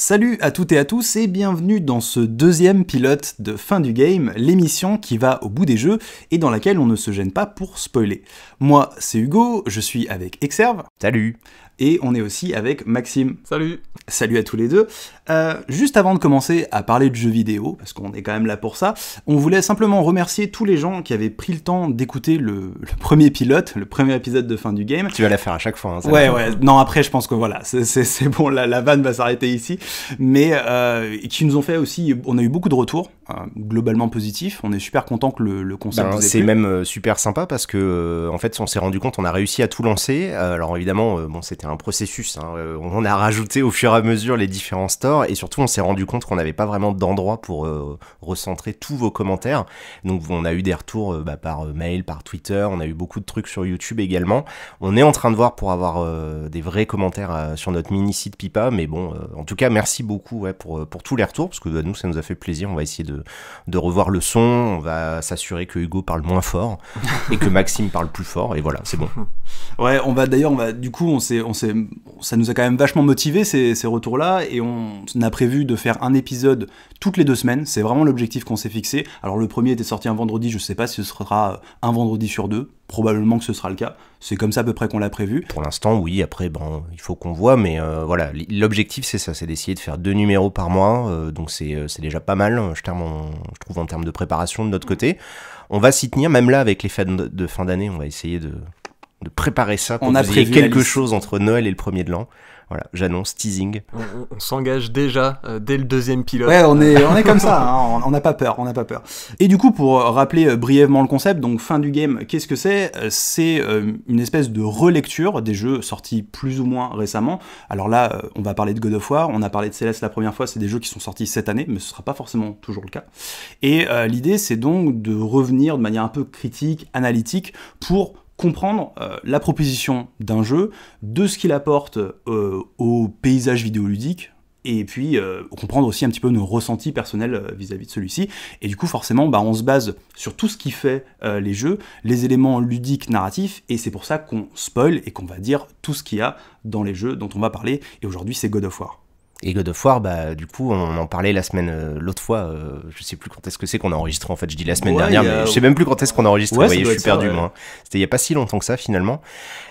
Salut à toutes et à tous et bienvenue dans ce deuxième pilote de fin du game, l'émission qui va au bout des jeux et dans laquelle on ne se gêne pas pour spoiler. Moi, c'est Hugo, je suis avec Exerve. Salut Et on est aussi avec Maxime. Salut Salut à tous les deux. Euh, juste avant de commencer à parler de jeux vidéo, parce qu'on est quand même là pour ça, on voulait simplement remercier tous les gens qui avaient pris le temps d'écouter le, le premier pilote, le premier épisode de fin du game. Tu vas la faire à chaque fois. Hein, Ouais, ouais. Non, après, je pense que voilà, c'est- bon, la, la vanne va s'arrêter ici. Mais euh, qui nous ont fait aussi, on a eu beaucoup de retours, globalement positifs. On est super content que le, le concept Ben, c'est même euh, super sympa parce que euh, en fait on s'est rendu compte on a réussi à tout lancer. Euh, alors évidemment bon c'était un processus hein. On a rajouté au fur et à mesure les différents stores et surtout on s'est rendu compte qu'on n'avait pas vraiment d'endroit pour recentrer tous vos commentaires. Donc on a eu des retours bah, par mail par Twitter. On a eu beaucoup de trucs sur YouTube également. On est en train de voir pour avoir des vrais commentaires sur notre mini site Pipa. Mais bon en tout cas merci beaucoup ouais, pour, pour tous les retours parce que bah, nous ça nous a fait plaisir. On va essayer de, de revoir le son, on va s'assurer que Hugo parle moins fort et que Maxime parle plus fort, et voilà, c'est bon. Ouais, on va d'ailleurs, on du coup, on on ça nous a quand même vachement motivé ces, ces retours-là, et on a prévu de faire un épisode toutes les deux semaines. C'est vraiment l'objectif qu'on s'est fixé. Alors le premier était sorti un vendredi, je sais pas si ce sera un vendredi sur deux. Probablement que ce sera le cas. C'est comme ça à peu près qu'on l'a prévu. Pour l'instant, oui, après, bon, il faut qu'on voit, mais euh, voilà, l'objectif c'est ça, c'est d'essayer de faire deux numéros par mois, euh, donc c'est euh, c'est déjà pas mal, je, terme en- je trouve, en termes de préparation de notre côté. On va s'y tenir, même là, avec les fêtes de, fin d'année, on va essayer de, de préparer ça pour On a prévu quelque chose entre Noël et le premier de l'an. Voilà, j'annonce, teasing. On, on- on s'engage déjà euh, dès le deuxième pilote. Ouais, on est, on est comme ça, hein, on n'a pas peur, on n'a pas peur. Et du coup, pour rappeler euh, brièvement le concept, donc fin du game, qu'est-ce que c'est? Euh, C'est euh, une espèce de relecture des jeux sortis plus ou moins récemment. Alors là, euh, on va parler de God of War, on a parlé de Céleste la première fois, c'est des jeux qui sont sortis cette année, mais ce sera pas forcément toujours le cas. Et euh, l'idée, c'est donc de revenir de manière un peu critique, analytique, pour comprendre euh, la proposition d'un jeu, de ce qu'il apporte euh, au paysage vidéoludique, et puis euh, comprendre aussi un petit peu nos ressentis personnels vis-à-vis de celui-ci. Et du coup, forcément, bah, on se base sur tout ce qui fait les jeux, les éléments ludiques, narratifs, et c'est pour ça qu'on spoil et qu'on va dire tout ce qu'il y a dans les jeux dont on va parler. Et aujourd'hui, c'est God of War. Et God of War, bah, du coup, on en parlait la semaine, euh, l'autre fois, euh, je sais plus quand est-ce que c'est qu'on a enregistré, en fait, je dis la semaine Ouais, dernière, a- mais je sais même plus quand est-ce qu'on a enregistré, Ouais, vous voyez, je suis perdu, ouais. moi. C'était il y a pas si longtemps que ça, finalement.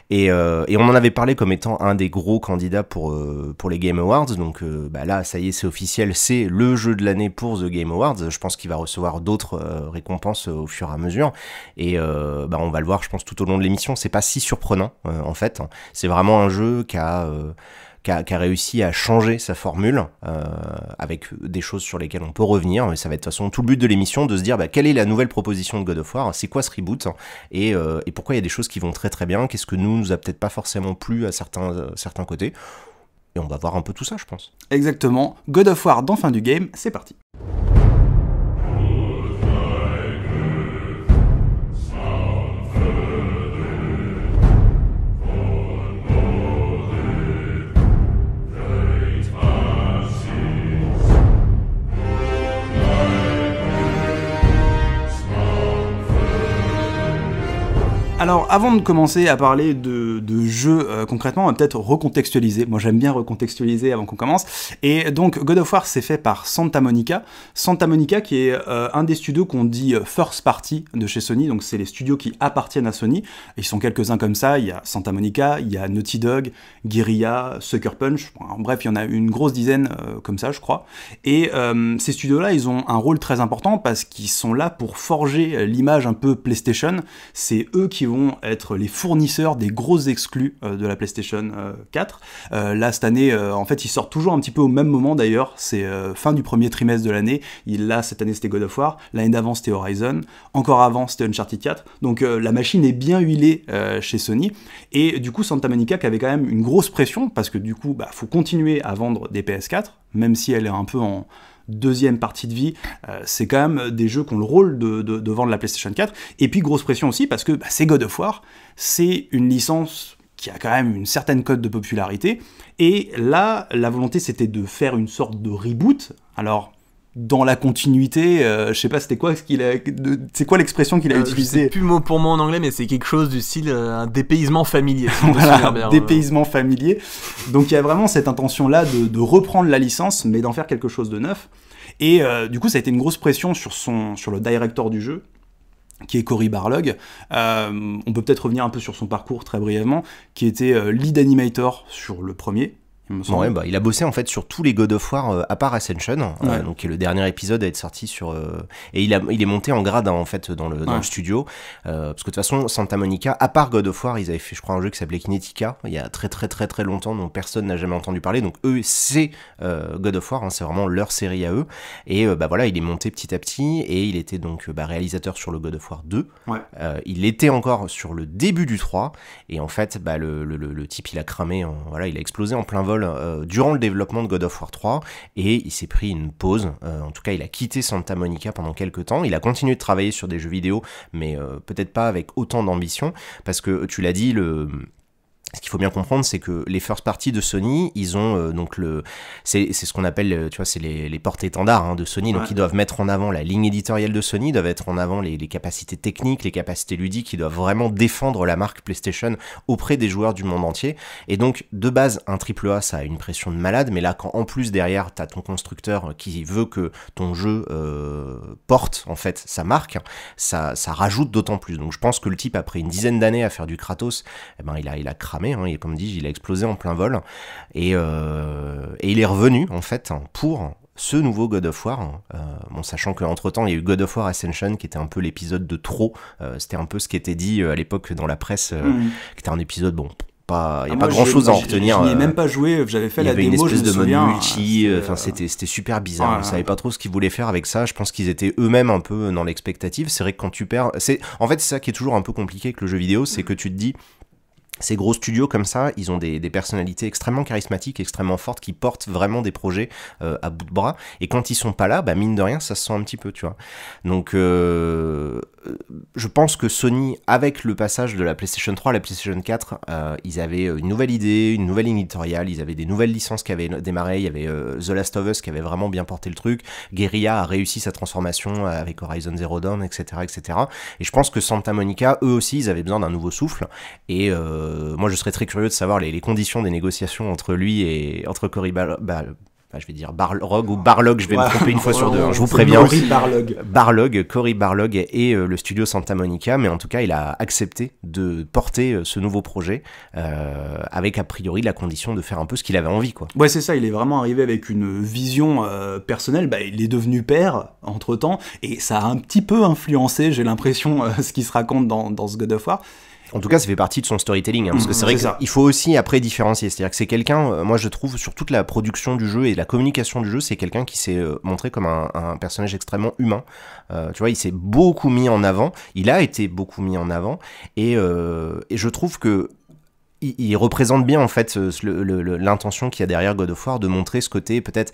Et, euh, et on en avait parlé comme étant un des gros candidats pour, euh, pour les Game Awards, donc euh, bah, là, ça y est, c'est officiel, c'est le jeu de l'année pour The Game Awards, je pense qu'il va recevoir d'autres récompenses au fur et à mesure, et euh, bah, on va le voir, je pense, tout au long de l'émission, c'est pas si surprenant, euh, en fait, c'est vraiment un jeu qui a... qui a, réussi à changer sa formule euh, avec des choses sur lesquelles on peut revenir. Mais ça va être de toute façon tout le but de l'émission de se dire bah, quelle est la nouvelle proposition de God of War, c'est quoi ce reboot et, euh, et pourquoi il y a des choses qui vont très très bien, qu'est-ce que nous nous a peut-être pas forcément plu à certains, euh, certains côtés. Et on va voir un peu tout ça, je pense. Exactement, God of War dans fin du game, c'est parti. Alors, avant de commencer à parler de, de jeux euh, concrètement, on va peut-être recontextualiser. Moi, j'aime bien recontextualiser avant qu'on commence. Et donc, God of War, c'est fait par Santa Monica. Santa Monica, qui est euh, un des studios qu'on dit euh, first party de chez Sony. Donc, c'est les studios qui appartiennent à Sony. Ils sont quelques-uns comme ça. Il y a Santa Monica, il y a Naughty Dog, Guerrilla, Sucker Punch. Bref, il y en a une grosse dizaine comme ça, je crois. Et ces studios-là, ils ont un rôle très important parce qu'ils sont là pour forger l'image un peu PlayStation. C'est eux qui vont être les fournisseurs des grosses exclus euh, de la PlayStation euh, 4. Euh, là, cette année, euh, en fait, ils sortent toujours un petit peu au même moment d'ailleurs. C'est euh, fin du premier trimestre de l'année. Là, cette année, c'était God of War. L'année d'avant, c'était Horizon. Encore avant, c'était Uncharted 4. Donc, euh, la machine est bien huilée euh, chez Sony. Et du coup, Santa Monica qui avait quand même une grosse pression parce que du coup, bah, faut continuer à vendre des PS4, même si elle est un peu en deuxième partie de vie, euh, c'est quand même des jeux qui ont le rôle de vendre la PlayStation 4. Et puis grosse pression aussi parce que bah, c'est God of War, c'est une licence qui a quand même une certaine cote de popularité. Et là, la volonté c'était de faire une sorte de reboot. Alors dans la continuité. Euh, je sais pas, c'était quoi ce qu'il a, c'est quoi l'expression qu'il a Euh, utilisée plus mot pour mot en anglais, mais c'est quelque chose du style euh, un dépaysement familier. si voilà, bien. dépaysement familier. Donc il y a vraiment cette intention-là de, de reprendre la licence, mais d'en faire quelque chose de neuf. Et euh, du coup, ça a été une grosse pression sur, son, sur le director du jeu, qui est Cory Barlog. Euh, on peut peut-être revenir un peu sur son parcours très brièvement, qui était lead animator sur le premier. Il me semble. Ouais, bah, il a bossé en fait sur tous les God of War euh, à part Ascension, euh, donc qui est le dernier épisode à être sorti sur euh, et il a il est monté en grade hein, en fait dans le dans Ouais. le studio euh, parce que de toute façon Santa Monica à part God of War ils avaient fait je crois un jeu qui s'appelait Kinetica il y a très très très très longtemps dont personne n'a jamais entendu parler donc eux c'est euh, God of War hein, c'est vraiment leur série à eux et euh, bah voilà il est monté petit à petit et il était donc euh, bah, réalisateur sur le God of War 2 Ouais. Euh, il était encore sur le début du 3 et en fait bah, le, le, le- le type il a cramé en- voilà il a explosé en plein vol euh, durant le développement de God of War 3 et il s'est pris une pause euh, en tout cas il a quitté Santa Monica pendant quelques temps. Il a continué de travailler sur des jeux vidéo mais euh, peut-être pas avec autant d'ambition parce que tu l'as dit le ce qu'il faut bien comprendre, c'est que les first parties de Sony, ils ont euh, donc le, c'est ce qu'on appelle, euh, tu vois, c'est les, les portes-étendards hein, de Sony. Donc ils doivent mettre en avant la ligne éditoriale de Sony, ils doivent être en avant les, les capacités techniques, les capacités ludiques, ils doivent vraiment défendre la marque PlayStation auprès des joueurs du monde entier. Et donc de base, un AAA, ça a une pression de malade, mais là, quand en plus derrière, t'as ton constructeur qui veut que ton jeu euh, porte en fait sa marque, ça, ça rajoute d'autant plus. Donc je pense que le type, après une dizaine d'années à faire du Kratos, eh ben, il, a, il a cramé, hein, et comme dit, il a explosé en plein vol. Et, euh, et il est revenu, en fait, pour ce nouveau God of War. Euh, bon, sachant qu'entre temps, il y a eu God of War Ascension, qui était un peu l'épisode de trop. Euh, C'était un peu ce qui était dit euh, à l'époque dans la presse, Mhm. qui était un épisode, bon, pas, il n'y Ah, a pas moi, grand chose à en retenir. Je n'y ai même pas joué, j'avais fait il y la avait une démo, espèce de mode multi, c'était, enfin c'était c'était super bizarre. On savait ouais. pas trop ce qu'ils voulaient faire avec ça. Je pense qu'ils étaient eux-mêmes un peu dans l'expectative. C'est vrai que quand tu perds, c'est en fait c'est ça qui est toujours un peu compliqué avec le jeu vidéo, c'est que tu te dis ces gros studios comme ça, ils ont des, personnalités extrêmement charismatiques, extrêmement fortes, qui portent vraiment des projets euh, à bout de bras. Et quand ils sont pas là, bah mine de rien, ça se sent un petit peu, tu vois. Donc, euh, je pense que Sony, avec le passage de la PlayStation 3 à la PlayStation 4, euh, ils avaient une nouvelle idée, une nouvelle éditoriale, ils avaient des nouvelles licences qui avaient démarré. Il y avait euh, The Last of Us qui avait vraiment bien porté le truc. Guerrilla a réussi sa transformation avec Horizon Zero Dawn, etc., etc. Et je pense que Santa Monica, eux aussi, ils avaient besoin d'un nouveau souffle. Et euh, moi, je serais très curieux de savoir les, conditions des négociations entre lui et entre Cory je vais dire Barlog ou Barlog, je vais Ouais. me tromper une fois sur deux, hein, je vous préviens. Cory Barlog. Barlog, Cory Barlog et euh, le studio Santa Monica, mais en tout cas, il a accepté de porter euh, ce nouveau projet euh, avec a priori la condition de faire un peu ce qu'il avait envie, quoi. Ouais, c'est ça, il est vraiment arrivé avec une vision personnelle. Bah, il est devenu père entre temps, et ça a un petit peu influencé, j'ai l'impression, ce qui se raconte dans, dans ce God of War. En tout cas, ça fait partie de son storytelling, hein, parce que Mhm, c'est vrai qu'il faut aussi après différencier. C'est-à-dire que c'est quelqu'un, euh, moi je trouve, sur toute la production du jeu et la communication du jeu, c'est quelqu'un qui s'est euh, montré comme un, un personnage extrêmement humain. Euh, tu vois, il s'est beaucoup mis en avant, il a été beaucoup mis en avant, et, euh, et je trouve que il, il représente bien en fait l'intention qu'il y a derrière God of War de montrer ce côté peut-être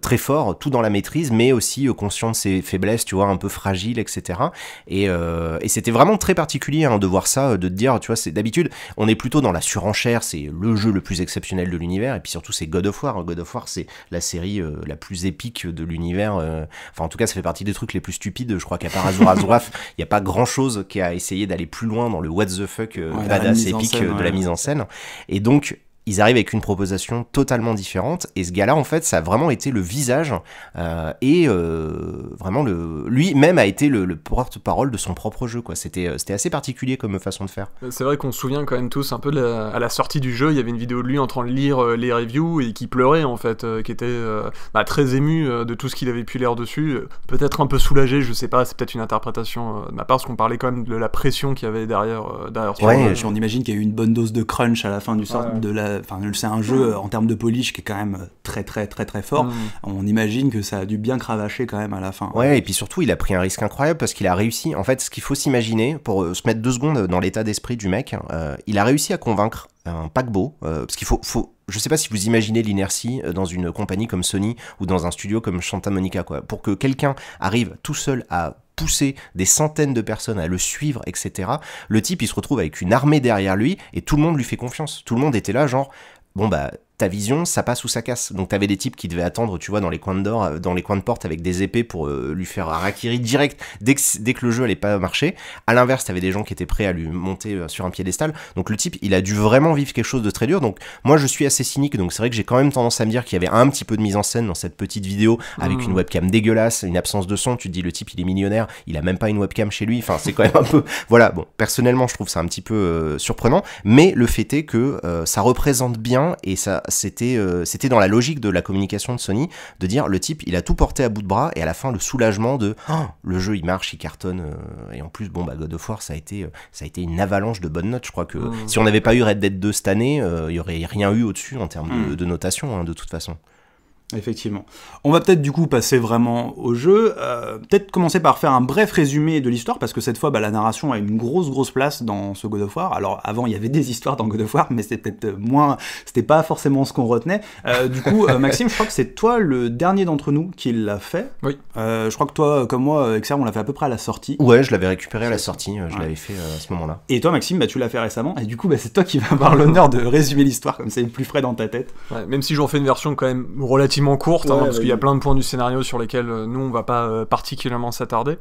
très fort, tout dans la maîtrise, mais aussi euh, conscient de ses faiblesses, tu vois, un peu fragile, etc. Et, euh, et c'était vraiment très particulier hein, de voir ça, euh, de te dire, tu vois, c'est d'habitude, on est plutôt dans la surenchère, c'est le jeu le plus exceptionnel de l'univers, et puis surtout c'est God of War. God of War, c'est la série euh, la plus épique de l'univers. euh, Enfin, en tout cas, ça fait partie des trucs les plus stupides. Je crois qu'à part Azura Azuraf, il n'y a pas grand chose qui a essayé d'aller plus loin dans le what the fuck euh, Ouais, badass épique scène, euh, de ouais. la mise en scène. Et donc, ils arrivent avec une proposition totalement différente. Et ce gars-là, en fait, ça a vraiment été le visage euh, et euh, vraiment le lui-même a été le, le porte-parole de son propre jeu. Quoi. C'était, euh, c'était assez particulier comme façon de faire. C'est vrai qu'on se souvient quand même tous un peu de la- à la sortie du jeu, il y avait une vidéo de lui en train de lire les reviews et qui pleurait en fait, euh, qui était euh, bah, très ému de tout ce qu'il avait pu lire dessus, peut-être un peu soulagé, je sais pas, c'est peut-être une interprétation de ma part, parce qu'on parlait quand même de la pression qu'il y avait derrière, euh, derrière ce Ouais, on imagine qu'il y a eu une bonne dose de crunch à la fin du sort Ouais. de la. Enfin, c'est un jeu en termes de polish qui est quand même euh, très très très très fort. On imagine que ça a dû bien cravacher quand même à la fin. Ouais, et puis surtout, il a pris un risque incroyable parce qu'il a réussi. En fait, ce qu'il faut s'imaginer, pour euh, se mettre deux secondes dans l'état d'esprit du mec, euh, il a réussi à convaincre un paquebot, euh, parce qu'il faut, faut, je sais pas si vous imaginez l'inertie dans une compagnie comme Sony ou dans un studio comme Santa Monica, quoi. Pour que quelqu'un arrive tout seul à pousser des centaines de personnes à le suivre, etc. Le type, il se retrouve avec une armée derrière lui et tout le monde lui fait confiance. Tout le monde était là, genre, bon bah ta vision, ça passe ou ça casse. Donc t'avais des types qui devaient attendre, tu vois, dans les coins de dans les coins de porte avec des épées pour lui faire un harakiri direct dès que, dès que le jeu allait pas marcher. À l'inverse, t'avais des gens qui étaient prêts à lui monter sur un piédestal. Donc le type, il a dû vraiment vivre quelque chose de très dur. Donc moi, je suis assez cynique, donc c'est vrai que j'ai quand même tendance à me dire qu'il y avait un petit peu de mise en scène dans cette petite vidéo avec une mmh. webcam dégueulasse, une absence de son. Tu te dis, le type, il est millionnaire, il a même pas une webcam chez lui. Enfin, c'est quand même un peu. Voilà, bon, personnellement, je trouve ça un petit peu euh, surprenant, mais le fait est que euh, ça représente bien et ça, c'était, euh, c'était dans la logique de la communication de Sony de dire, le type, il a tout porté à bout de bras et à la fin, le soulagement de, oh, le jeu, il marche, il cartonne et en plus, bon, bah, God of War, ça a été, ça a été une avalanche de bonnes notes. Je crois que mmh. si on n'avait pas eu Red Dead 2 cette année, il y aurait rien eu au-dessus en termes de, mmh. notation, hein, de toute façon. Effectivement. On va peut-être du coup passer vraiment au jeu. Euh, peut-être commencer par faire un bref résumé de l'histoire, parce que cette fois, bah, la narration a une grosse, grosse place dans ce God of War. Alors avant, il y avait des histoires dans God of War, mais c'était peut-être moins. C'était pas forcément ce qu'on retenait. Euh, du coup, euh, Maxime, je crois que c'est toi le dernier d'entre nous qui l'a fait. Oui. je crois que toi, comme moi, Exerm, on l'a fait à peu près à la sortie. Ouais, je l'avais récupéré à la sortie. Je l'avais fait à ce moment-là. Et toi, Maxime, bah, tu l'as fait récemment. Et du coup, bah, c'est toi qui vas avoir l'honneur de résumer l'histoire, comme c'est plus frais dans ta tête. Ouais, même si j'en fais une version quand même relativement courte. Hein, parce qu'il y a plein de points du scénario sur lesquels euh, nous on va pas euh, particulièrement s'attarder.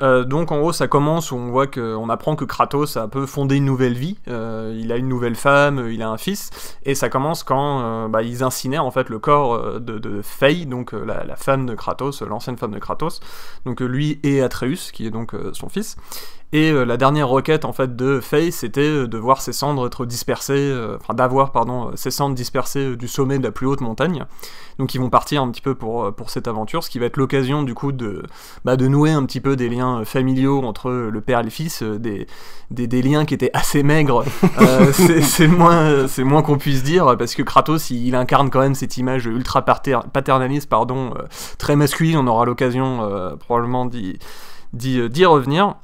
Euh, donc en gros ça commence où on voit qu'on apprend que Kratos a un peu fondé une nouvelle vie, il a une nouvelle femme, il a un fils, et ça commence quand bah, ils incinèrent en fait le corps de, de Faye, donc la, la, femme de Kratos, l'ancienne femme de Kratos, donc lui et Atreus qui est donc son fils, et euh, la dernière requête en fait de Faye, c'était euh, de voir ses cendres être dispersées, euh, enfin d'avoir pardon ses cendres dispersées du sommet de la plus haute montagne. Donc ils vont partir un petit peu pour, pour cette aventure, ce qui va être l'occasion du coup de, bah, de nouer un petit peu des liens familiaux entre le père et le fils, des, des, liens qui étaient assez maigres. c'est moins, c'est moins qu'on puisse dire parce que Kratos il, incarne quand même cette image ultra paternaliste, pardon, très masculine. On aura l'occasion probablement d'y revenir.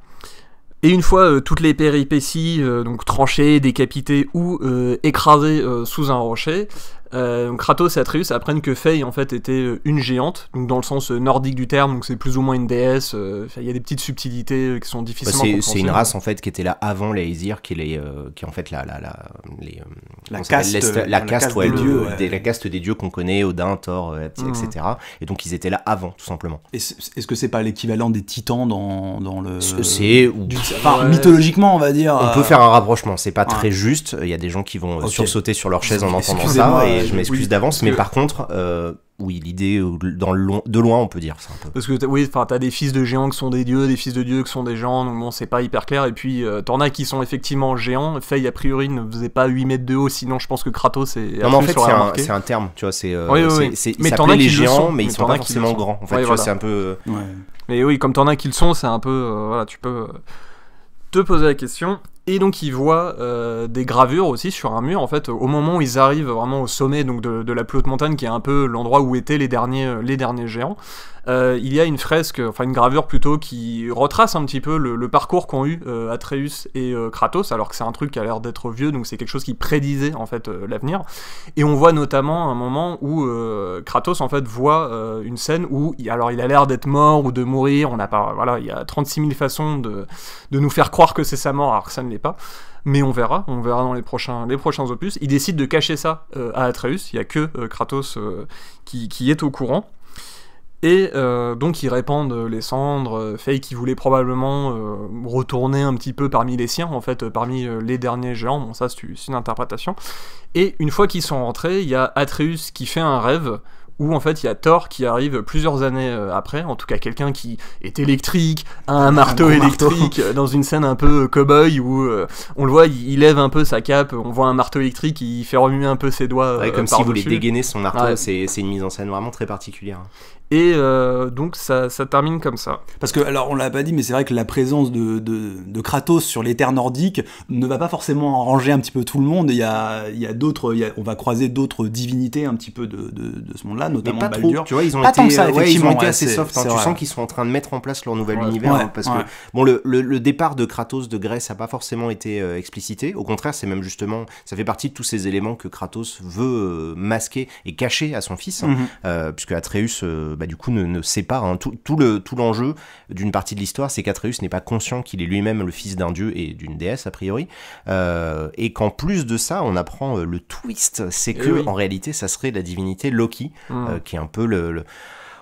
Et une fois euh, toutes les péripéties, euh, donc tranchées, décapitées ou euh, écrasées sous un rocher, euh, Kratos et Atreus apprennent que Faye en fait était euh, une géante, donc dans le sens euh, nordique du terme, donc c'est plus ou moins une déesse. Il y a des petites subtilités qui sont bah, difficilement. c'est une race en fait qui était là avant les Aesir, qui est les, qui est en fait la la la les, la caste, la, caste, des, la caste des dieux qu'on connaît, Odin, Thor, etc. Mmh. Et donc ils étaient là avant, tout simplement. Est-ce que c'est pas l'équivalent des titans dans, dans le C'est enfin, mythologiquement on va dire. On peut faire un rapprochement. C'est pas très juste. Il y a des gens qui vont sursauter sur leur chaise en entendant ça. Et je m'excuse d'avance, mais par contre, euh, oui, l'idée, dans le de loin, on peut dire ça un peu. Parce que oui, enfin, t'as des fils de géants qui sont des dieux, des fils de dieux qui sont des gens, donc bon, c'est pas hyper clair. Et puis, euh, t'en as qui sont effectivement géants. Faye, a priori, ne faisait pas 8 mètres de haut, sinon je pense que Kratos est. Non, mais en fait, c'est un, terme, tu vois, c'est. Euh, oui, oui, oui. Mais t'en as les géants, mais ils sont pas forcément grands. En fait, tu vois, c'est un peu. Mais oui, comme t'en as qui le sont, c'est un peu. voilà, tu peux te poser la question. Et donc ils voient euh, des gravures aussi sur un mur, en fait, au moment où ils arrivent vraiment au sommet donc de, de la plus haute montagne, qui est un peu l'endroit où étaient les derniers, euh, les derniers géants. Euh, il y a une fresque, enfin une gravure plutôt, qui retrace un petit peu le, parcours qu'ont eu euh, Atreus et Kratos, alors que c'est un truc qui a l'air d'être vieux, donc c'est quelque chose qui prédisait en fait l'avenir. Et on voit notamment un moment où Kratos en fait voit une scène où, alors il a l'air d'être mort ou de mourir, on a pas, voilà, il y a 36 000 façons de, de nous faire croire que c'est sa mort, alors que ça ne pas mais on verra, on verra dans les prochains, les prochains opus. Il décide de cacher ça à Atreus, il n'y a que Kratos qui, qui, est au courant. Et euh, donc ils répandent les cendres, euh, Faye qui voulait probablement euh, retourner un petit peu parmi les siens, en fait, parmi les derniers géants, bon ça c'est une interprétation. Et une fois qu'ils sont rentrés, il y a Atreus qui fait un rêve, où en fait il y a Thor qui arrive plusieurs années après, en tout cas quelqu'un qui est électrique, a un marteau électrique, dans une scène un peu cow-boy où on le voit, il, lève un peu sa cape, on voit un marteau électrique, il fait remuer un peu ses doigts. comme s'il voulait dégainer son marteau, c'est une mise en scène vraiment très particulière. Et euh, donc ça, termine comme ça. Parce que, alors on l'a pas dit, mais c'est vrai que la présence de, de, Kratos sur les terres nordiques ne va pas forcément arranger un petit peu tout le monde. Il y a, il y a d'autres, on va croiser d'autres divinités un petit peu de, de ce monde-là. là, notamment pas Baldur. trop, tu vois, ils ont Pas été, tant que ça, ouais, ils effectivement, ont été ouais, assez c'est- soft. hein. Tu vrai. sens qu'ils sont en train de mettre en place leur nouvel Ouais. univers. Ouais, hein, parce ouais. que bon, le, le- le départ de Kratos de Grèce n'a pas forcément été euh, explicité. Au contraire, c'est même justement, ça fait partie de tous ces éléments que Kratos veut euh, masquer et cacher à son fils, hein, Mhm. euh, puisque Atreus, euh, bah, du coup, ne, ne pas. hein. tout, tout le tout l'enjeu d'une partie de l'histoire, c'est qu'Atreus n'est pas conscient qu'il est lui-même le fils d'un dieu et d'une déesse a priori, Euh, et qu'en plus de ça, on apprend euh, le twist, c'est Eh que oui. en réalité, ça serait la divinité Loki, Hmm. euh, qui est un peu le, le-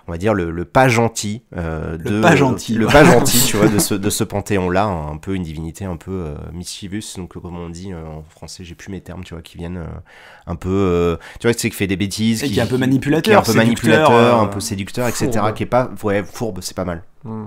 on va dire le, le pas gentil euh, Le de pas gentil, le ouais. pas gentil tu vois de ce de ce panthéon là un peu une divinité un peu euh, mischievous donc euh, comme on dit euh, en français j'ai plus mes termes tu vois qui viennent euh, un peu euh, tu vois sais qui fait des bêtises Et qui est un peu manipulateur, qui est un peu manipulateur un peu séducteur etc fourbe. qui est pas ouais fourbe c'est pas mal Hmm.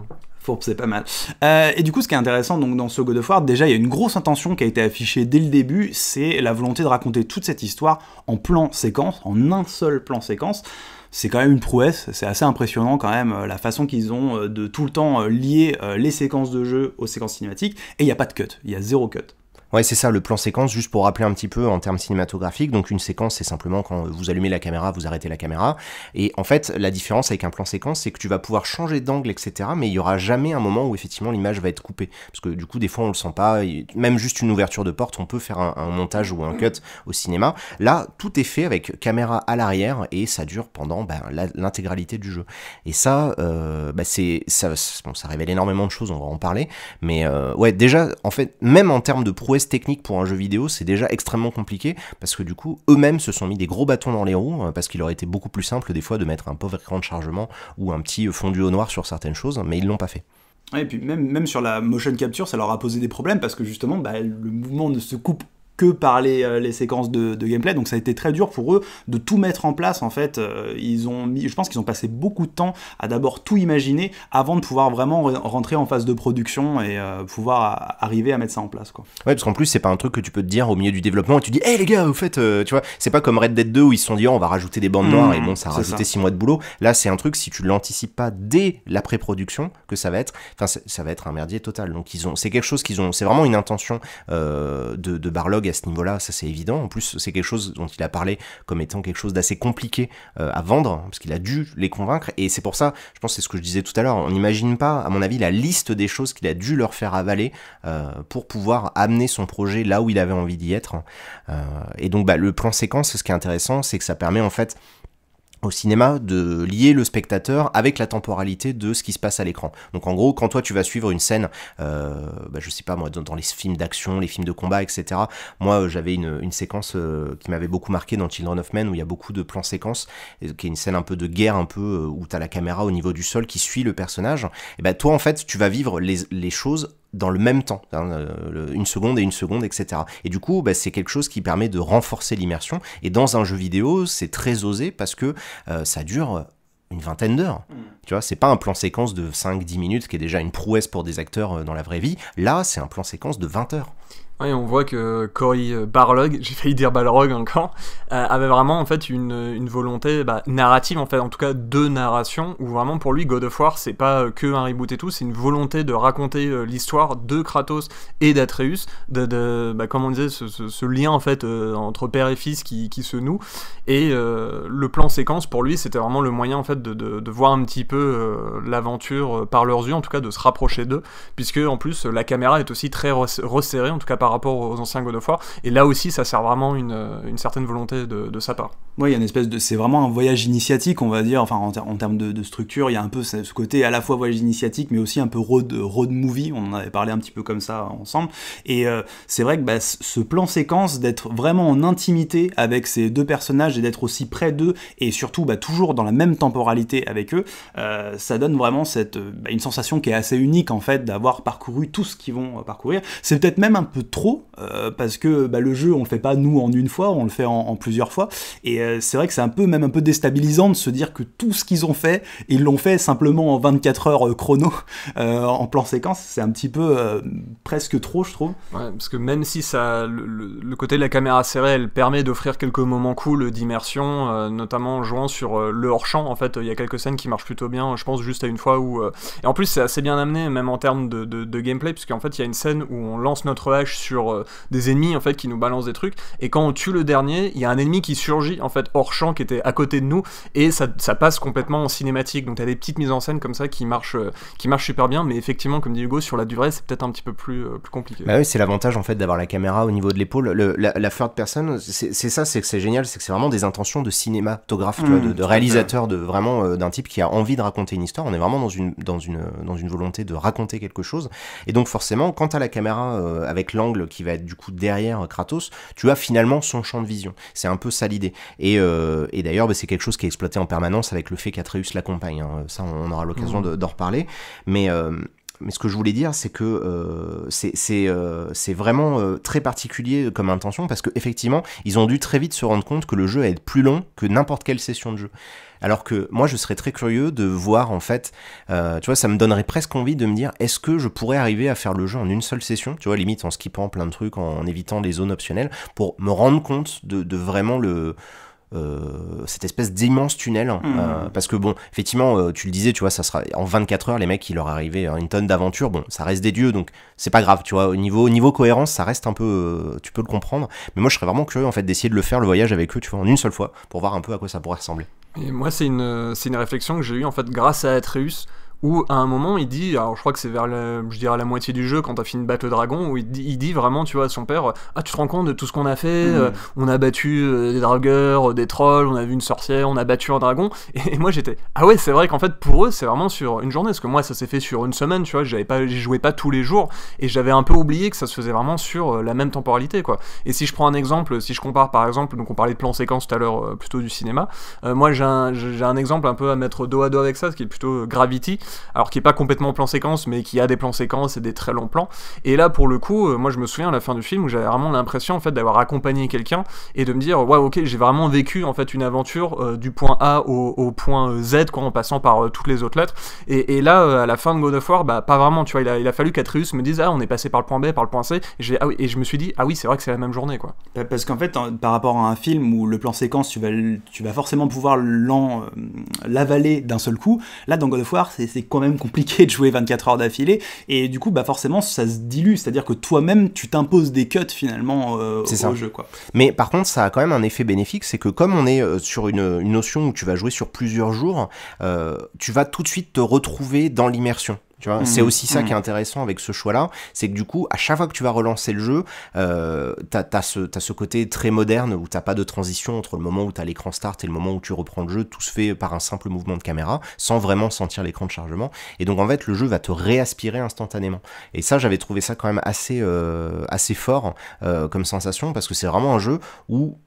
C'est pas mal. Euh, et du coup, ce qui est intéressant donc, dans ce God of War, déjà, il y a une grosse intention qui a été affichée dès le début, c'est la volonté de raconter toute cette histoire en plan séquence, en un seul plan séquence. C'est quand même une prouesse, c'est assez impressionnant quand même, euh, la façon qu'ils ont euh, de tout le temps lier les séquences de jeu aux séquences cinématiques, et il n'y a pas de cut, il y a zéro cut. Ouais, c'est ça, le plan séquence, juste pour rappeler un petit peu en termes cinématographiques. Donc, une séquence, c'est simplement quand vous allumez la caméra, vous arrêtez la caméra. Et en fait, la différence avec un plan séquence, c'est que tu vas pouvoir changer d'angle, etc. Mais il y aura jamais un moment où effectivement l'image va être coupée. Parce que du coup, des fois, on le sent pas. Même juste une ouverture de porte, on peut faire un, montage ou un cut au cinéma. Là, tout est fait avec caméra à l'arrière et ça dure pendant ben, l'intégralité du jeu. Et ça, euh, bah, c'est ça, bon, ça révèle énormément de choses, on va en parler. Mais euh, ouais, déjà, en fait, même en termes de prouesse technique pour un jeu vidéo, c'est déjà extrêmement compliqué parce que du coup, eux-mêmes se sont mis des gros bâtons dans les roues euh, parce qu'il aurait été beaucoup plus simple des fois de mettre un pauvre écran de chargement ou un petit fondu au noir sur certaines choses, mais ils l'ont pas fait. Et puis même, même sur la motion capture, ça leur a posé des problèmes parce que justement, bah, le mouvement ne se coupe que par les, euh, les séquences de, de gameplay, donc ça a été très dur pour eux de tout mettre en place en fait. Euh, ils ont mis, je pense qu'ils ont passé beaucoup de temps à d'abord tout imaginer avant de pouvoir vraiment re- rentrer en phase de production et euh, pouvoir arriver à mettre ça en place. Quoi. Ouais, parce qu'en plus, c'est pas un truc que tu peux te dire au milieu du développement et tu dis, hé les gars, au fait, euh, tu vois, c'est pas comme Red Dead 2 où ils se sont dit, oh, on va rajouter des bandes Mmh, noires et bon, ça a rajouté ça. 6 mois de boulot. Là, c'est un truc, si tu l'anticipes pas dès la pré-production, que ça va être, enfin, ça va être un merdier total. Donc, ils ont, c'est quelque chose qu'ils ont, c'est vraiment une intention euh, de, de Barlog à ce niveau-là, ça c'est évident. En plus, c'est quelque chose dont il a parlé comme étant quelque chose d'assez compliqué euh, à vendre, parce qu'il a dû les convaincre. Et c'est pour ça, je pense, c'est ce que je disais tout à l'heure, on n'imagine pas, à mon avis, la liste des choses qu'il a dû leur faire avaler euh, pour pouvoir amener son projet là où il avait envie d'y être. Euh, et donc, bah, le plan séquence, ce qui est intéressant, c'est que ça permet en fait au cinéma de lier le spectateur avec la temporalité de ce qui se passe à l'écran. Donc en gros, quand toi tu vas suivre une scène, euh, bah, je sais pas moi, dans, les films d'action, les films de combat, etc. Moi, euh, j'avais une, une séquence euh, qui m'avait beaucoup marqué dans Children of Men où il y a beaucoup de plans séquences, qui est une scène un peu de guerre, un peu euh, où t'as la caméra au niveau du sol qui suit le personnage. Et bah toi en fait, tu vas vivre les, les choses dans le même temps, hein, euh, une seconde et une seconde, etc. Et du coup, bah, c'est quelque chose qui permet de renforcer l'immersion. Et dans un jeu vidéo, c'est très osé parce que euh, ça dure une vingtaine d'heures. Tu vois, c'est pas un plan séquence de 5-10 minutes qui est déjà une prouesse pour des acteurs euh, dans la vraie vie. Là, c'est un plan séquence de 20 heures. Ouais, on voit que Cory euh, Barlog, j'ai failli dire Balrog encore, euh, avait vraiment en fait une, une volonté bah, narrative, en fait, en tout cas de narration, où vraiment pour lui God of War c'est pas euh, que un reboot et tout, c'est une volonté de raconter l'histoire de Kratos et d'Atreus, de, bah, comme on disait, ce, lien en fait entre père et fils qui, qui se noue, et le plan séquence pour lui c'était vraiment le moyen en fait de, de, de voir un petit peu l'aventure par leurs yeux, en tout cas de se rapprocher d'eux, puisque en plus la caméra est aussi très res- resserrée, en tout cas par rapport aux anciens God of War, et là aussi ça sert vraiment une, euh, certaine volonté de sa part. Ouais, il y a une espèce de. C'est vraiment un voyage initiatique, on va dire, enfin en, ter- en termes de, structure, il y a un peu ce côté à la fois voyage initiatique, mais aussi un peu road, road movie, on en avait parlé un petit peu comme ça ensemble. Et euh, c'est vrai que bah, ce plan séquence, d'être vraiment en intimité avec ces deux personnages et d'être aussi près d'eux, et surtout bah, toujours dans la même temporalité avec eux, euh, ça donne vraiment cette, bah, une sensation qui est assez unique en fait, d'avoir parcouru tout ce qu'ils vont euh, parcourir. C'est peut-être même un peu trop, parce que le jeu, on le fait pas nous en une fois, on le fait en, en plusieurs fois. Et euh, c'est vrai que c'est un peu même un peu déstabilisant de se dire que tout ce qu'ils ont fait, ils l'ont fait simplement en 24 heures euh, chrono euh, en plan séquence. C'est un petit peu presque trop, je trouve. Parce que même si ça, le, côté de la caméra serrée, elle permet d'offrir quelques moments cool d'immersion, notamment en jouant sur le hors-champ. En fait, il y a quelques scènes qui marchent plutôt bien. Je pense juste à une fois où. Et en plus, c'est assez bien amené, même en termes de, de, de gameplay, fait, il y a une scène où on lance notre hache sur des ennemis en fait qui nous balancent des trucs. Et quand on tue le dernier, il y a un ennemi qui surgit en fait fait hors champ qui était à côté de nous et ça, ça passe complètement en cinématique. Donc t'as des petites mises en scène comme ça qui marchent, euh, qui marchent super bien, mais effectivement, comme dit Hugo, sur la durée, c'est peut-être un petit peu plus, euh, plus compliqué. Bah oui, c'est l'avantage en fait d'avoir la caméra au niveau de l'épaule. Le- La, la third person, c'est ça, c'est que c'est génial, c'est que c'est vraiment des intentions de cinématographe, de, de réalisateur, de vraiment euh, d'un type qui a envie de raconter une histoire. On est vraiment dans une dans une dans une volonté de raconter quelque chose. Et donc forcément, quand à la caméra euh, avec l'angle qui va être du coup derrière Kratos, tu as finalement son champ de vision. C'est un peu ça l'idée. Et, euh, et d'ailleurs, bah, c'est quelque chose qui est exploité en permanence avec le fait qu'Atreus l'accompagne. hein. Ça, on aura l'occasion de- d'en reparler. Mais euh, mais ce que je voulais dire, c'est que euh, c'est vraiment très particulier comme intention parce qu'effectivement, ils ont dû très vite se rendre compte que le jeu allait être plus long que n'importe quelle session de jeu. Alors que moi, je serais très curieux de voir en fait, euh, tu vois, ça me donnerait presque envie de me dire, est-ce que je pourrais arriver à faire le jeu en une seule session, tu vois, limite en skippant plein de trucs, en évitant les zones optionnelles, pour me rendre compte de, de vraiment le euh, cette espèce d'immense tunnel Mmh. euh, parce que bon effectivement euh, tu le disais tu vois ça sera en 24 heures les mecs il leur arrivait une tonne d'aventures. Bon ça reste des dieux donc c'est pas grave tu vois au niveau au niveau cohérence ça reste un peu euh, tu peux le comprendre. Mais moi je serais vraiment curieux en fait d'essayer de le faire le voyage avec eux tu vois en une seule fois pour voir un peu à quoi ça pourrait ressembler. Et moi, c'est une, c'est une réflexion que j'ai eue en fait grâce à Atreus, où à un moment il dit, alors je crois que c'est vers la, je dirais la moitié du jeu quand t'as fini de battre le dragon, où il dit, il dit vraiment, tu vois, à son père, ah tu te rends compte de tout ce qu'on a fait, Mm. euh, on a battu euh, des dragueurs, euh, des trolls, on a vu une sorcière, on a battu un dragon, et, moi j'étais, ah ouais c'est vrai qu'en fait pour eux c'est vraiment sur une journée, parce que moi ça s'est fait sur une semaine, tu vois, j'avais pas, j'y jouais pas tous les jours, et j'avais un peu oublié que ça se faisait vraiment sur la même temporalité quoi. Et si je prends un exemple, si je compare par exemple, donc on parlait de plan séquence tout à l'heure, plutôt du cinéma, moi j'ai un, j'ai un exemple un peu à mettre dos à dos avec ça, ce qui est plutôt Gravity, alors qui est pas complètement plan séquence, mais qui a des plans séquences et des très longs plans. Et là pour le coup, euh, moi je me souviens à la fin du film où j'avais vraiment l'impression en fait d'avoir accompagné quelqu'un et de me dire ouais ok j'ai vraiment vécu en fait une aventure euh, du point A au, point euh, Z quoi en passant par toutes les autres lettres. Et, là à la fin de God of War, bah pas vraiment, tu vois, il a, fallu qu'Atreus me dise ah on est passé par le point B, par le point C. Et, ah oui, et je me suis dit ah oui c'est vrai que c'est la même journée quoi. Parce qu'en fait, par rapport à un film où le plan séquence, tu vas, tu vas forcément pouvoir l'avaler d'un seul coup, là dans God of War, c'est c'est quand même compliqué de jouer 24 heures d'affilée, et du coup, bah forcément, ça se dilue, c'est-à-dire que toi-même, tu t'imposes des cuts finalement euh, C'est au ça. jeu. Quoi. Mais par contre, ça a quand même un effet bénéfique, c'est que comme on est euh, sur une, une notion où tu vas jouer sur plusieurs jours, euh, tu vas tout de suite te retrouver dans l'immersion. Tu vois, c'est aussi ça qui est intéressant avec ce choix-là, c'est que du coup, à chaque fois que tu vas relancer le jeu, euh, t'as as ce, t'as ce côté très moderne où t'as pas de transition entre le moment où t'as l'écran start et le moment où tu reprends le jeu, tout se fait par un simple mouvement de caméra, sans vraiment sentir l'écran de chargement. Et donc en fait, le jeu va te réaspirer instantanément. Et ça, j'avais trouvé ça quand même assez, euh, assez fort euh, comme sensation, parce que c'est vraiment un jeu où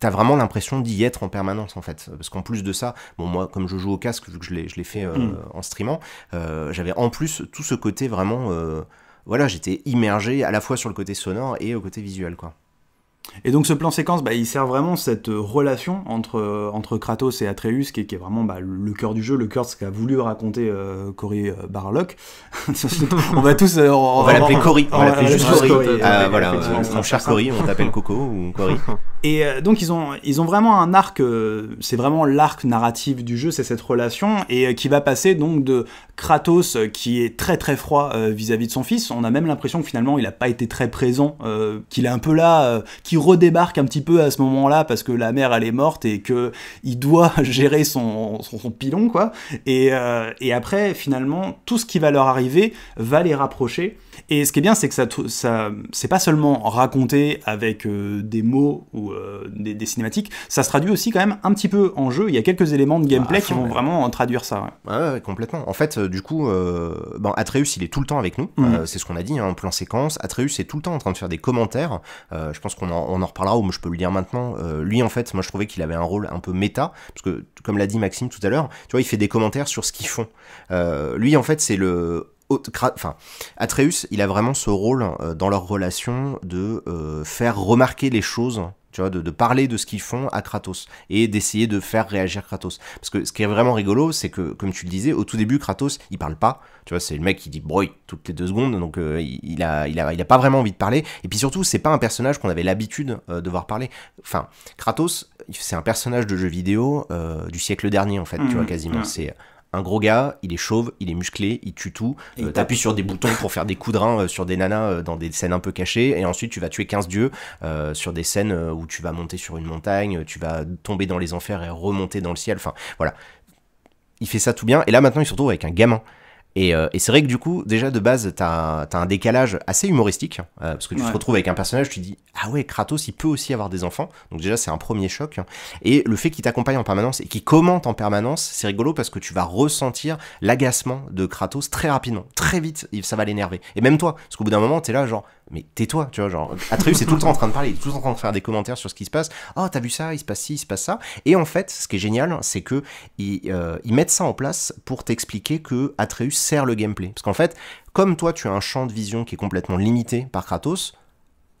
t'as vraiment l'impression d'y être en permanence en fait parce qu'en plus de ça bon moi comme je joue au casque vu que je l'ai je l'ai fait euh, Mm. en streamant euh, j'avais en plus tout ce côté vraiment euh, voilà j'étais immergé à la fois sur le côté sonore et au côté visuel quoi Et donc ce plan séquence, bah, il sert vraiment cette euh, relation entre, euh, entre Kratos et Atreus, qui est, qui est vraiment bah, le cœur du jeu, le cœur de ce qu'a voulu raconter euh, Cory euh, Barlog. on va tous... euh, on va l'appeler Cory on va l'appeler juste Cory. Ah, voilà mon va cher Cory on t'appelle Coco ou Cory Et donc ils ont, ils ont vraiment un arc, c'est vraiment l'arc narratif du jeu, c'est cette relation, et qui va passer donc de Kratos qui est très très froid vis-à-vis de son fils, on a même l'impression que finalement il n'a pas été très présent, qu'il est un peu là, qui redébarque un petit peu à ce moment-là parce que la mère elle est morte et que il doit gérer son, son, pilon quoi, et, euh, et après finalement tout ce qui va leur arriver va les rapprocher. Et ce qui est bien, c'est que ça, ça c'est pas seulement raconté avec euh, des mots ou euh, des, des cinématiques, ça se traduit aussi quand même un petit peu en jeu. Il y a quelques éléments de gameplay à qui vont ouais. vraiment traduire ça. ouais. Ouais, ouais, complètement. En fait, euh, du coup, euh, bon, Atreus, il est tout le temps avec nous. Euh, c'est ce qu'on a dit, hein, en plan séquence. Atreus est tout le temps en train de faire des commentaires. Je pense qu'on en, on en reparlera, ou je peux le dire maintenant. Lui, en fait, moi, je trouvais qu'il avait un rôle un peu méta, parce que, comme l'a dit Maxime tout à l'heure, tu vois, il fait des commentaires sur ce qu'ils font. Euh, lui, en fait, c'est le Enfin, Atreus, il a vraiment ce rôle euh, dans leur relation de euh, faire remarquer les choses, tu vois, de, de parler de ce qu'ils font à Kratos et d'essayer de faire réagir Kratos. Parce que ce qui est vraiment rigolo, c'est que, comme tu le disais, au tout début, Kratos, il parle pas. Tu vois, c'est le mec qui dit broy toutes les deux secondes, donc euh, il, a, il, a, il a pas vraiment envie de parler. Et puis surtout, c'est pas un personnage qu'on avait l'habitude euh, de voir parler. Enfin, Kratos, c'est un personnage de jeu vidéo euh, du siècle dernier, en fait, tu vois, quasiment. ouais. C'est un gros gars, il est chauve, il est musclé, il tue tout. Euh, T'appuies sur des boutons pour faire des coups de rein euh, sur des nanas euh, dans des scènes un peu cachées. Et ensuite, tu vas tuer 15 dieux euh, sur des scènes où tu vas monter sur une montagne, tu vas tomber dans les enfers et remonter dans le ciel. Enfin, voilà. Il fait ça tout bien. Et là, maintenant, il se retrouve avec un gamin. Et, euh, et c'est vrai que du coup, déjà de base, t'as as un décalage assez humoristique, euh, parce que tu Ouais. te retrouves avec un personnage, tu dis ah ouais, Kratos, il peut aussi avoir des enfants. Donc déjà, c'est un premier choc. Et le fait qu'il t'accompagne en permanence et qu'il commente en permanence, c'est rigolo parce que tu vas ressentir l'agacement de Kratos très rapidement, très vite. Ça va l'énerver. Et même toi, parce qu'au bout d'un moment, t'es là genre mais tais-toi, tu vois, genre Atreus est tout le temps en train de parler, il est tout le temps en train de faire des commentaires sur ce qui se passe. Oh, t'as vu ça, il se passe ci, il se passe ça. Et en fait, ce qui est génial, c'est que ils, euh, ils mettent ça en place pour t'expliquer que Atreus sert le gameplay. Parce qu'en fait, comme toi, tu as un champ de vision qui est complètement limité par Kratos,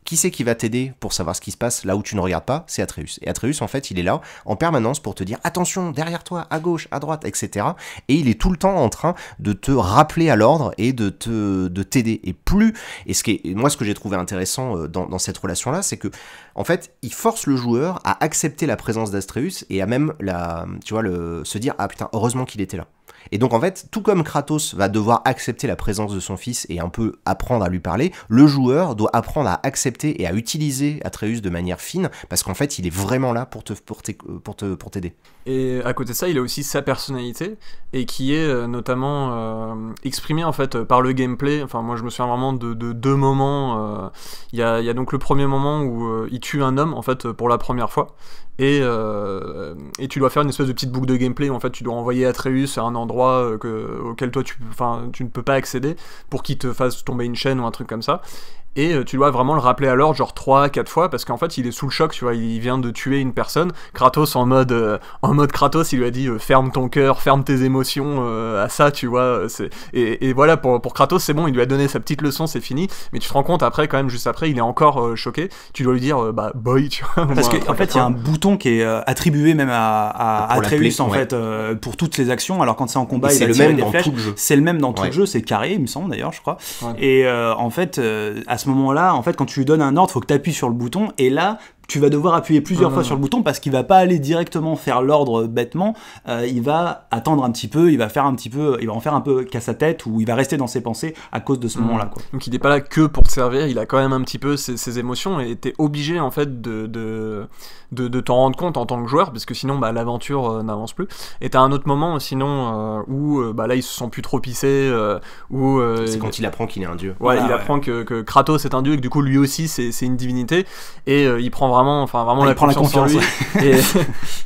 qui c'est qui va t'aider pour savoir ce qui se passe là où tu ne regardes pas? C'est Atreus. Et Atreus, en fait, il est là en permanence pour te dire attention, derrière toi, à gauche, à droite, etc. Et il est tout le temps en train de te rappeler à l'ordre et de te de t'aider. Et plus, et ce qui moi, ce que j'ai trouvé intéressant euh, dans, dans cette relation-là, c'est que, en fait, il force le joueur à accepter la présence d'Atreus et à même la, tu vois, le, se dire ah putain, heureusement qu'il était là. Et donc en fait, tout comme Kratos va devoir accepter la présence de son fils et un peu apprendre à lui parler, le joueur doit apprendre à accepter et à utiliser Atreus de manière fine parce qu'en fait, il est vraiment là pour te pour t'aider. Et à côté de ça, il a aussi sa personnalité et qui est euh, notamment euh, exprimée en fait par le gameplay. Enfin, moi, je me souviens vraiment de, de deux moments. euh, Il y, a, donc le premier moment où il tue un homme en fait pour la première fois et, et tu dois faire une espèce de petite boucle de gameplay. où, En fait, tu dois envoyer Atreus à un endroit que, auquel toi tu, tu ne peux pas accéder pour qu'il te fasse tomber une chaîne ou un truc comme ça. Et euh, tu dois vraiment le rappeler à l'ordre, genre 3 4 fois, parce qu'en fait il est sous le choc, tu vois, il vient de tuer une personne. Kratos en mode, euh, en mode Kratos, il lui a dit euh, ferme ton cœur, ferme tes émotions euh, à ça, tu vois. euh, c'est- Et, et voilà, pour, pour Kratos c'est bon, il lui a donné sa petite leçon, c'est fini. Mais tu te rends compte après, quand même, juste après, il est encore euh, choqué. Tu dois lui dire, euh, bah boy, tu vois. Parce qu'en truc fait, il y a un bouton qui est euh, attribué même à, à Pour Atreus en ouais. fait euh, pour toutes les actions. Alors quand c'est en combat, c'est le tirer même dans tout le jeu. C'est le même dans tout le jeu, c'est carré, il me semble d'ailleurs, je crois. Ouais. Et euh, en fait, euh, à ce moment-là, en fait, quand tu lui donnes un ordre, faut que tu appuies sur le bouton. Et là, tu vas devoir appuyer plusieurs fois sur le bouton parce qu'il va pas aller directement faire l'ordre bêtement. Euh, il va attendre un petit peu, il va faire un petit peu, il va en faire un peu qu'à sa tête ou il va rester dans ses pensées à cause de ce Mhm. moment-là. Quoi. Donc il n'est pas là que pour te servir, il a quand même un petit peu ses, ses émotions et t'es obligé en fait de, de, de, de t'en rendre compte en tant que joueur parce que sinon bah, l'aventure euh, n'avance plus. Et t'as un autre moment sinon euh, où bah, là il se sent plus trop pissé, euh, où euh, C'est quand il apprend qu'il est un dieu. Ouais, il ouais. apprend que, que Kratos est un dieu et que du coup lui aussi c'est c'est une divinité et euh, il prend vraiment, enfin vraiment Ah, il la prend la confiance en lui. et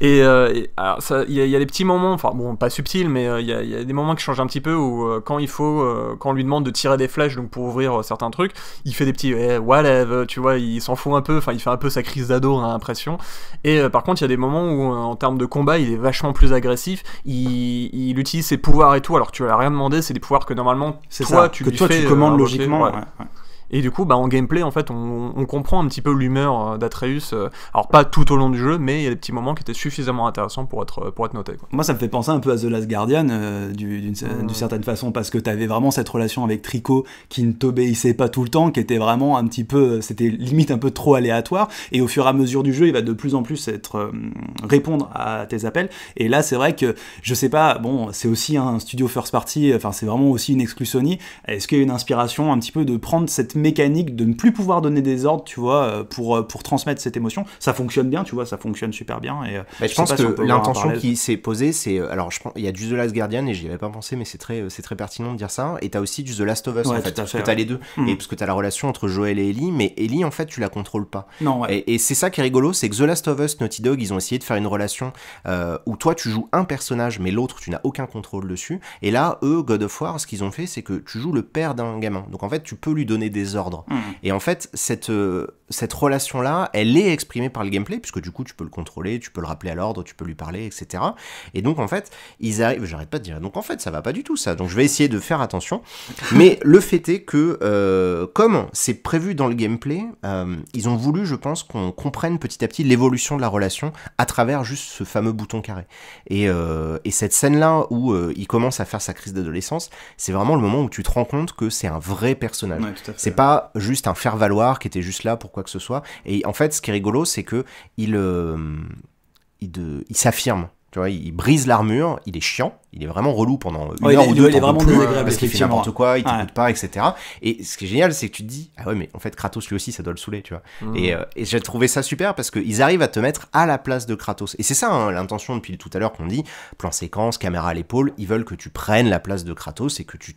et, euh, et, alors ça, il y, a- il y a des petits moments, enfin bon pas subtils, mais euh, il y, a, il y a des moments qui changent un petit peu où euh, quand il faut, euh, quand on lui demande de tirer des flèches donc pour ouvrir certains trucs, il fait des petits eh, whatever, tu vois, il s'en fout un peu, enfin il fait un peu sa crise d'ado, on a l'impression. Et par contre il y a des moments où en termes de combat il est vachement plus agressif, il, il utilise ses pouvoirs et tout, alors que tu lui as rien demandé, c'est des pouvoirs que normalement toi ça, tu que lui toi fais, tu commandes logiquement. ouais. ouais, ouais. Et du coup, bah, en gameplay, en fait, on, on comprend un petit peu l'humeur euh, d'Atreus. euh, alors, pas tout au long du jeu, mais il y a des petits moments qui étaient suffisamment intéressants pour être, pour être notés. Quoi. Moi, ça me fait penser un peu à The Last Guardian, euh, du- d'une certaine façon, parce que tu avais vraiment cette relation avec Trico qui ne t'obéissait pas tout le temps, qui était vraiment un petit peu, c'était limite un peu trop aléatoire, et au fur et à mesure du jeu, il va de plus en plus être euh, répondre à tes appels. Et là, c'est vrai que je sais pas, bon, c'est aussi un studio first party, enfin, c'est vraiment aussi une exclu Sony. Est-ce qu'il y a une inspiration un petit peu de prendre cette mécanique de ne plus pouvoir donner des ordres, tu vois, euh, pour euh, pour transmettre cette émotion Ça fonctionne bien, tu vois, ça fonctionne super bien. Et euh, Bah, je, pense si que l'intention qui s'est posée, c'est. Alors, je pense, il y a du The Last Guardian et j'y avais pas pensé, mais c'est très, très pertinent de dire ça. Et t'as aussi du The Last of Us, Ouais, en fait. Parce fait, que t'as ouais. les deux. Mm. Et parce que t'as la relation entre Joel et Ellie, mais Ellie, en fait, tu la contrôles pas. Non, ouais. Et, et c'est ça qui est rigolo, c'est que The Last of Us, Naughty Dog, ils ont essayé de faire une relation euh, où toi tu joues un personnage, mais l'autre tu n'as aucun contrôle dessus. Et là, eux, God of War, ce qu'ils ont fait, c'est que tu joues le père d'un gamin. Donc en fait, tu peux lui donner des ordres. Mm. Et en fait, cette, euh, cette relation-là, elle est exprimée par le gameplay, puisque du coup, tu peux le contrôler, tu peux le rappeler à l'ordre, tu peux lui parler, etc. Et donc, en fait, ils arrivent. J'arrête pas de dire. Donc, en fait, ça va pas du tout, ça. Donc, je vais essayer de faire attention. Mais le fait est que, euh, comme c'est prévu dans le gameplay, euh, ils ont voulu, je pense, qu'on comprenne petit à petit l'évolution de la relation à travers juste ce fameux bouton carré. Et, euh, et cette scène-là où il commence à faire sa crise d'adolescence, c'est vraiment le moment où tu te rends compte que c'est un vrai personnage. Ouais. C'est pas juste un faire-valoir qui était juste là pour quoi que ce soit. Et en fait, ce qui est rigolo, c'est que il, euh, il, de- il s'affirme. Tu vois, il brise l'armure, il est chiant, il est vraiment relou pendant une Ouais, heure il ou deux. il est vraiment plus, désagréable, parce qu'il fait n'importe quoi, il Ouais. t'écoute pas, etc. Et ce qui est génial, c'est que tu te dis, ah ouais, mais en fait, Kratos lui aussi, ça doit le saouler, tu vois. Mm. Et, euh, et j'ai trouvé ça super parce qu'ils arrivent à te mettre à la place de Kratos. Et c'est ça hein, l'intention depuis tout à l'heure qu'on dit, plan séquence, caméra à l'épaule, ils veulent que tu prennes la place de Kratos et que tu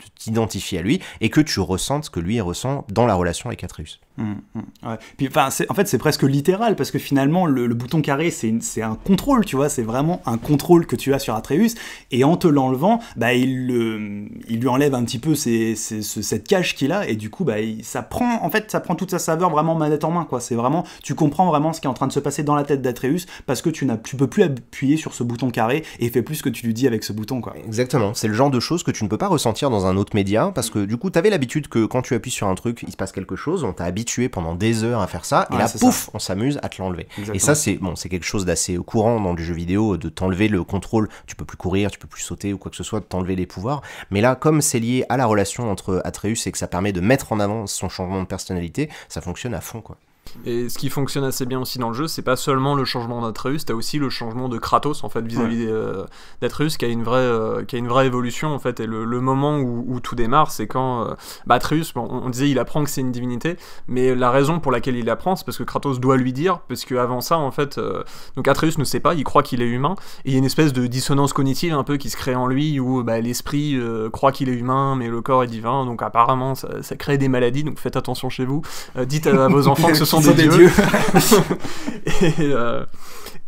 t- t'identifies à lui et que tu ressentes ce que lui ressent dans la relation avec Atreus. Hum, ouais. Puis, en fait, c'est presque littéral parce que finalement, le, bouton carré, c'est un contrôle, tu vois. C'est vraiment un contrôle que tu as sur Atreus. Et en te l'enlevant, bah, il, lui enlève un petit peu cette cache qu'il a. Et du coup, bah, ça prend, en fait, ça prend toute sa saveur vraiment manette en main, quoi. C'est vraiment, tu comprends vraiment ce qui est en train de se passer dans la tête d'Atreus parce que tu n'as, tu peux plus appuyer sur ce bouton carré et il fait plus ce que tu lui dis avec ce bouton, quoi. Exactement, c'est le genre de choses que tu ne peux pas ressentir dans un autre média parce que du coup, tu avais l'habitude que quand tu appuies sur un truc, il se passe quelque chose, on t'a habitué pendant des heures à faire ça, et Ouais, là, pouf, on s'amuse à te l'enlever. Et ça, c'est bon, c'est quelque chose d'assez courant dans du jeu vidéo de t'enlever le contrôle. Tu peux plus courir, tu peux plus sauter ou quoi que ce soit, de t'enlever les pouvoirs. Mais là, comme c'est lié à la relation entre Atreus et que ça permet de mettre en avant son changement de personnalité, ça fonctionne à fond, quoi. Et ce qui fonctionne assez bien aussi dans le jeu, c'est pas seulement le changement d'Atreus, t'as aussi le changement de Kratos en fait vis-à-vis euh, d'Atreus qui a une vraie euh, qui a une vraie évolution en fait. Et le, le moment où, où tout démarre, c'est quand euh, bah, Atreus, bon, on, disait il apprend que c'est une divinité, mais la raison pour laquelle il apprend, c'est parce que Kratos doit lui dire, parce que avant ça en fait, euh, donc Atreus ne sait pas, il croit qu'il est humain, et il y a une espèce de dissonance cognitive un peu qui se crée en lui où bah, l'esprit euh, croit qu'il est humain, mais le corps est divin, donc apparemment ça, ça crée des maladies, donc faites attention chez vous. Euh, dites à vos enfants que ce sont Qui des, dieux. et euh,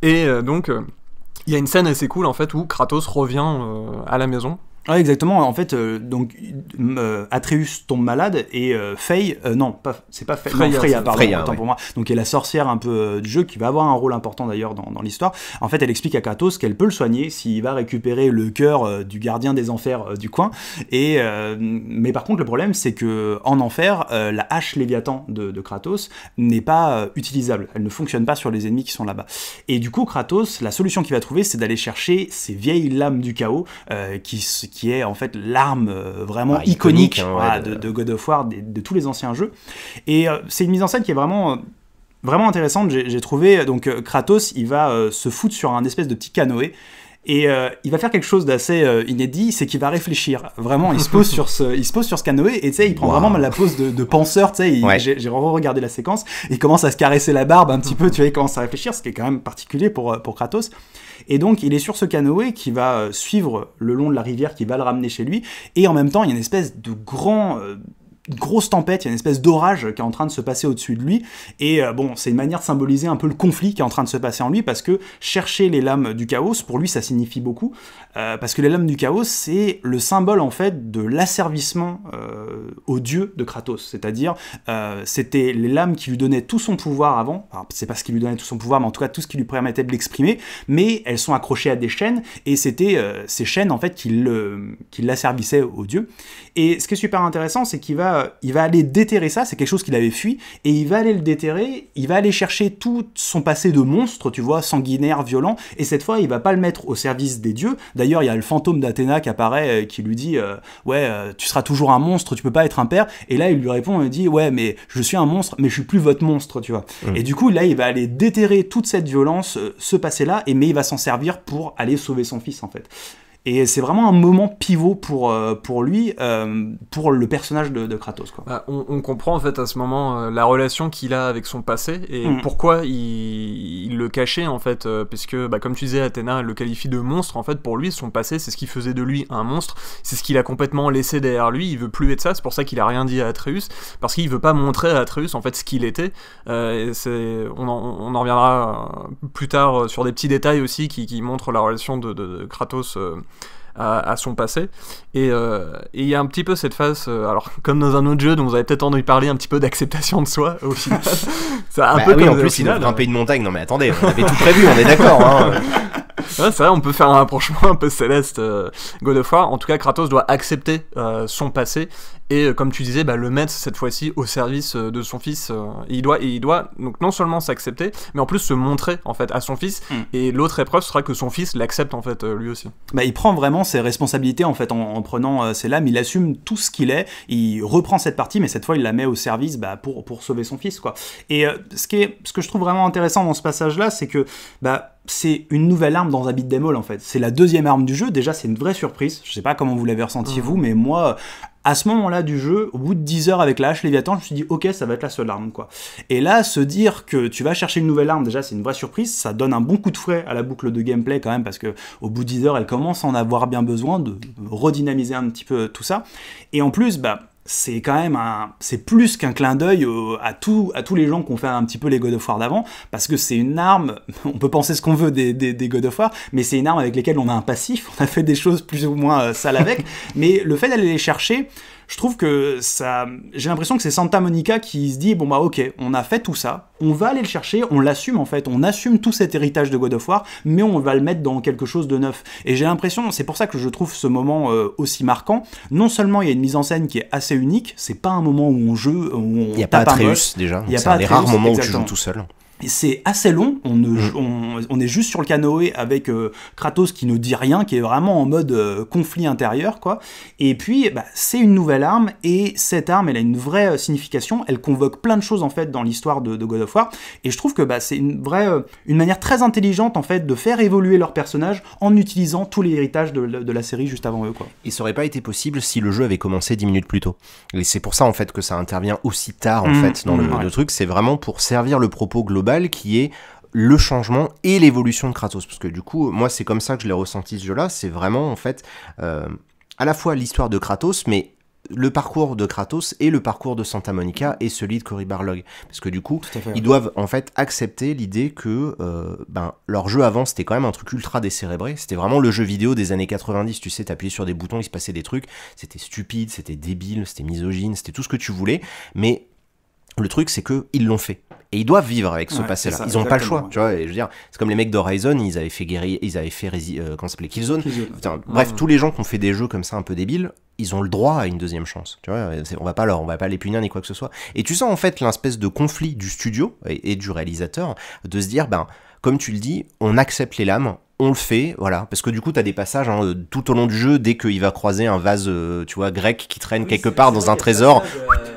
et, euh, donc, euh, il y a une scène assez cool en fait où Kratos revient à la maison. Ouais, exactement. En fait, euh, donc euh, Atreus tombe malade et euh, Faye, euh, non, pas, c'est pas Faye, non, Freya, pardon, Freya, autant ouais. pour moi. Donc, qui est la sorcière un peu euh, du jeu, qui va avoir un rôle important d'ailleurs dans, dans l'histoire. En fait, elle explique à Kratos qu'elle peut le soigner s'il va récupérer le cœur euh, du gardien des enfers du coin. Et euh, mais par contre, le problème, c'est que en enfer, euh, la hache Léviathan de, de Kratos n'est pas utilisable. Elle ne fonctionne pas sur les ennemis qui sont là-bas. Et du coup, Kratos, la solution qu'il va trouver, c'est d'aller chercher ces vieilles lames du chaos, euh, qui, qui est en fait l'arme euh, vraiment Ah, iconique, iconique, hein, voilà, de- God of War, de, tous les anciens jeux. Et euh, c'est une mise en scène qui est vraiment... euh, Vraiment intéressante, j'ai trouvé. Donc Kratos, il va euh, se foutre sur un espèce de petit canoë et euh, il va faire quelque chose d'assez euh, inédit, c'est qu'il va réfléchir. Vraiment, il se pose sur ce, il se pose sur ce canoë et tu sais, il prend Wow. vraiment la pose de, de penseur. Tu sais, Ouais. j'ai regardé la séquence. Il commence à se caresser la barbe un petit peu. Tu vois, il commence à réfléchir, ce qui est quand même particulier pour pour Kratos. Et donc, il est sur ce canoë qui va euh, suivre le long de la rivière, qui va le ramener chez lui. Et en même temps, il y a une espèce de grand euh, grosse tempête, il y a une espèce d'orage qui est en train de se passer au-dessus de lui. Et euh, bon, c'est une manière de symboliser un peu le conflit qui est en train de se passer en lui, parce que chercher les lames du chaos, pour lui, ça signifie beaucoup. Euh, parce que les lames du chaos, c'est le symbole en fait de l'asservissement euh, au dieu de Kratos. C'est-à-dire, c'était les lames qui lui donnaient tout son pouvoir avant. Alors, c'est pas ce qui lui donnait tout son pouvoir, mais en tout cas tout ce qui lui permettait de l'exprimer. Mais elles sont accrochées à des chaînes, et c'était ces chaînes en fait qui l'asservissaient au dieu. Et ce qui est super intéressant, c'est qu'il va, il va aller déterrer ça, c'est quelque chose qu'il avait fui, et il va aller le déterrer, il va aller chercher tout son passé de monstre, tu vois, sanguinaire, violent, et cette fois, il va pas le mettre au service des dieux. D'ailleurs, il y a le fantôme d'Athéna qui apparaît, euh, qui lui dit, euh, ouais, euh, tu seras toujours un monstre, tu peux pas être un père, et là, il lui répond, il dit, ouais, mais je suis un monstre, mais je suis plus votre monstre, tu vois. Mhm. Et du coup, là, il va aller déterrer toute cette violence, euh, ce passé-là, et mais il va s'en servir pour aller sauver son fils, en fait. Et c'est vraiment un moment pivot pour, euh, pour lui, euh, pour le personnage de, de Kratos. Quoi. Bah, on, on comprend en fait à ce moment euh, la relation qu'il a avec son passé et Mm. pourquoi il, il le cachait en fait, euh, puisque bah, comme tu disais, Athéna le qualifie de monstre. En fait, pour lui, son passé, c'est ce qui faisait de lui un monstre. C'est ce qu'il a complètement laissé derrière lui. Il veut plus être ça. C'est pour ça qu'il a rien dit à Atreus, parce qu'il veut pas montrer à Atreus en fait ce qu'il était. Euh, et on, en, on en reviendra plus tard sur des petits détails aussi qui, qui montrent la relation de, de- de Kratos. euh, à, à son passé. Et euh, et il y a un petit peu cette phase, euh, alors comme dans un autre jeu dont vous avez peut-être entendu parler, un petit peu d'acceptation de soi au final. C'est un Bah peu oui, comme en plus, il final. grimper une montagne. Non, mais attendez, on avait tout prévu, on est d'accord. Hein. Ouais, c'est vrai, on peut faire un rapprochement un peu céleste euh, God of War. En tout cas, Kratos doit accepter euh, son passé et euh, comme tu disais, bah, le mettre cette fois-ci au service euh, de son fils. euh, et il doit, et il doit donc non seulement s'accepter, mais en plus se montrer en fait à son fils. Mm. Et l'autre épreuve sera que son fils l'accepte en fait euh, lui aussi. Bah, il prend vraiment ses responsabilités en fait en, en prenant euh, ses lames, il assume tout ce qu'il est, il reprend cette partie, mais cette fois il la met au service bah, pour, pour sauver son fils quoi. Et euh, ce, qui est, ce que je trouve vraiment intéressant dans ce passage là, c'est que bah, c'est une nouvelle arme dans un beat all en fait. C'est la deuxième arme du jeu, déjà c'est une vraie surprise, je sais pas comment vous l'avez ressenti Mhm. vous, mais moi à ce moment-là du jeu, au bout de 10 heures avec la hache Léviathan, je me suis dit ok ça va être la seule arme quoi. Et là, se dire que tu vas chercher une nouvelle arme, déjà c'est une vraie surprise, ça donne un bon coup de fouet à la boucle de gameplay quand même, parce que au bout de 10 heures, elle commence à en avoir bien besoin de redynamiser un petit peu tout ça. Et en plus, bah c'est quand même un, c'est plus qu'un clin d'œil à tout, à tous les gens qui ont fait un petit peu les God of War d'avant, parce que c'est une arme. On peut penser ce qu'on veut des, des, des God of War, mais c'est une arme avec lesquelles on a un passif. On a fait des choses plus ou moins euh, sales avec, mais le fait d'aller les chercher, je trouve que ça. J'ai l'impression que c'est Santa Monica qui se dit bon bah ok, on a fait tout ça, on va aller le chercher, on l'assume en fait, on assume tout cet héritage de God of War, mais on va le mettre dans quelque chose de neuf. Et j'ai l'impression, c'est pour ça que je trouve ce moment euh, aussi marquant. Non seulement il y a une mise en scène qui est assez unique, c'est pas un moment où on joue, où on Il n'y a pas. Atreus déjà. Il y a C'est pas un des rares moments où tu joues tout seul. C'est assez long, on, ne- Mm. on, on est juste sur le canoë avec euh, Kratos qui ne dit rien, qui est vraiment en mode euh, conflit intérieur, quoi. Et puis, bah, c'est une nouvelle arme, et cette arme, elle a une vraie euh, signification, elle convoque plein de choses, en fait, dans l'histoire de, de God of War, et je trouve que bah, c'est une vraie, une manière très intelligente, en fait, de faire évoluer leur personnage en utilisant tous les héritages de, de la série juste avant eux, quoi. Et ça aurait pas été possible si le jeu avait commencé 10 minutes plus tôt. Et c'est pour ça en fait que ça intervient aussi tard en Mhm, fait dans le, mhm, ouais. le truc. C'est vraiment pour servir le propos global qui est le changement et l'évolution de Kratos. Parce que du coup, moi c'est comme ça que je l'ai ressenti ce jeu-là. C'est vraiment en fait euh, à la fois l'histoire de Kratos, mais le parcours de Kratos et le parcours de Santa Monica et celui de Cory Barlog. Parce que du coup, fait. ils doivent en fait accepter l'idée que euh, ben, leur jeu avant c'était quand même un truc ultra décérébré. C'était vraiment le jeu vidéo des années 90. Tu sais, t'appuyais sur des boutons, il se passait des trucs. C'était stupide, c'était débile, c'était misogyne, c'était tout ce que tu voulais. Mais le truc c'est que ils l'ont fait. Et ils doivent vivre avec ce Ouais, passé-là. Ils ont pas le choix, ouais. tu vois. Et je veux dire, c'est comme les mecs d'Horizon, ils avaient fait guérir, ils avaient fait euh, comment ça s'appelait Killzone. Putain, bref, Ouais. tous les gens qui ont fait des jeux comme ça un peu débiles, ils ont le droit à une deuxième chance. Tu vois, C'est- on va pas leur, on va pas les punir ni quoi que ce soit. Et tu sens en fait l'espèce de conflit du studio et, et du réalisateur de se dire, ben, comme tu le dis, on accepte les lames. On le fait, voilà, parce que du coup, t'as des passages hein, euh, tout au long du jeu, dès qu'il va croiser un vase, euh, tu vois, grec qui traîne quelque part dans un trésor,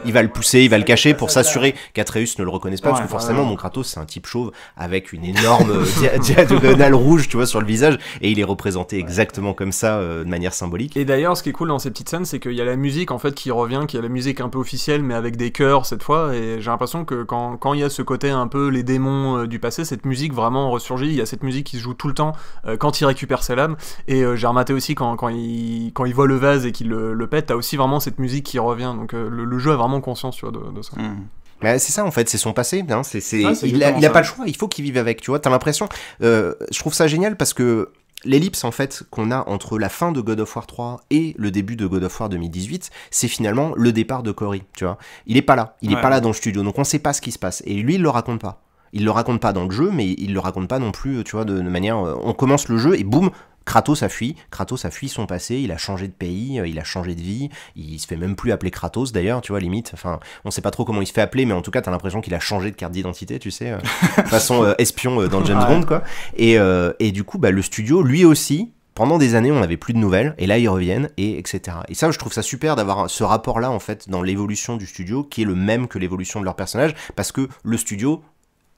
il va le pousser, il va le cacher pour s'assurer qu'Atreus ne le reconnaisse pas, parce que forcément, ouais. mon Kratos, c'est un type chauve avec une énorme euh, dia- diagonale rouge, tu vois, sur le visage, et il est représenté exactement comme ça, euh, de manière symbolique. Et d'ailleurs, ce qui est cool dans ces petites scènes, c'est qu'il y a la musique en fait qui revient, qui est la musique un peu officielle, mais avec des chœurs cette fois. Et j'ai l'impression que quand, quand il y a ce côté un peu les démons euh, du passé, cette musique vraiment ressurgit. Il y a cette musique qui se joue tout le temps euh, quand il récupère ses lames. Et euh, j'ai remarqué aussi quand, quand, il, quand il voit le vase et qu'il le, le pète, t'as aussi vraiment cette musique qui revient. Donc euh, le, le jeu a vraiment conscience, tu vois, de, de ça. Mm. Mais c'est ça en fait, c'est son passé. Hein, Ouais, c'est il, a, il a pas le choix, il faut qu'il vive avec. Tu vois, t'as l'impression. euh, je trouve ça génial parce que l'ellipse en fait qu'on a entre la fin de God of War 3 et le début de God of War 2018, c'est finalement le départ de Cory. Tu vois, il est pas là, il est Ouais. pas là dans le studio, donc on sait pas ce qui se passe. Et lui, il le raconte pas. Il le raconte pas dans le jeu, mais il le raconte pas non plus. Tu vois, de, de manière. euh, On commence le jeu et boum. Kratos a fui, Kratos a fui son passé, il a changé de pays, euh, il a changé de vie, il se fait même plus appeler Kratos d'ailleurs, tu vois, limite, enfin, on sait pas trop comment il se fait appeler, mais en tout cas, t'as l'impression qu'il a changé de carte d'identité, tu sais, euh, façon euh, espion euh, dans James Ouais. Bond, quoi. Et, et du coup, bah, le studio, lui aussi, pendant des années, on n'avait plus de nouvelles, et là, ils reviennent, et etc. Et ça, je trouve ça super d'avoir ce rapport-là, en fait, dans l'évolution du studio, qui est le même que l'évolution de leur personnage, parce que le studio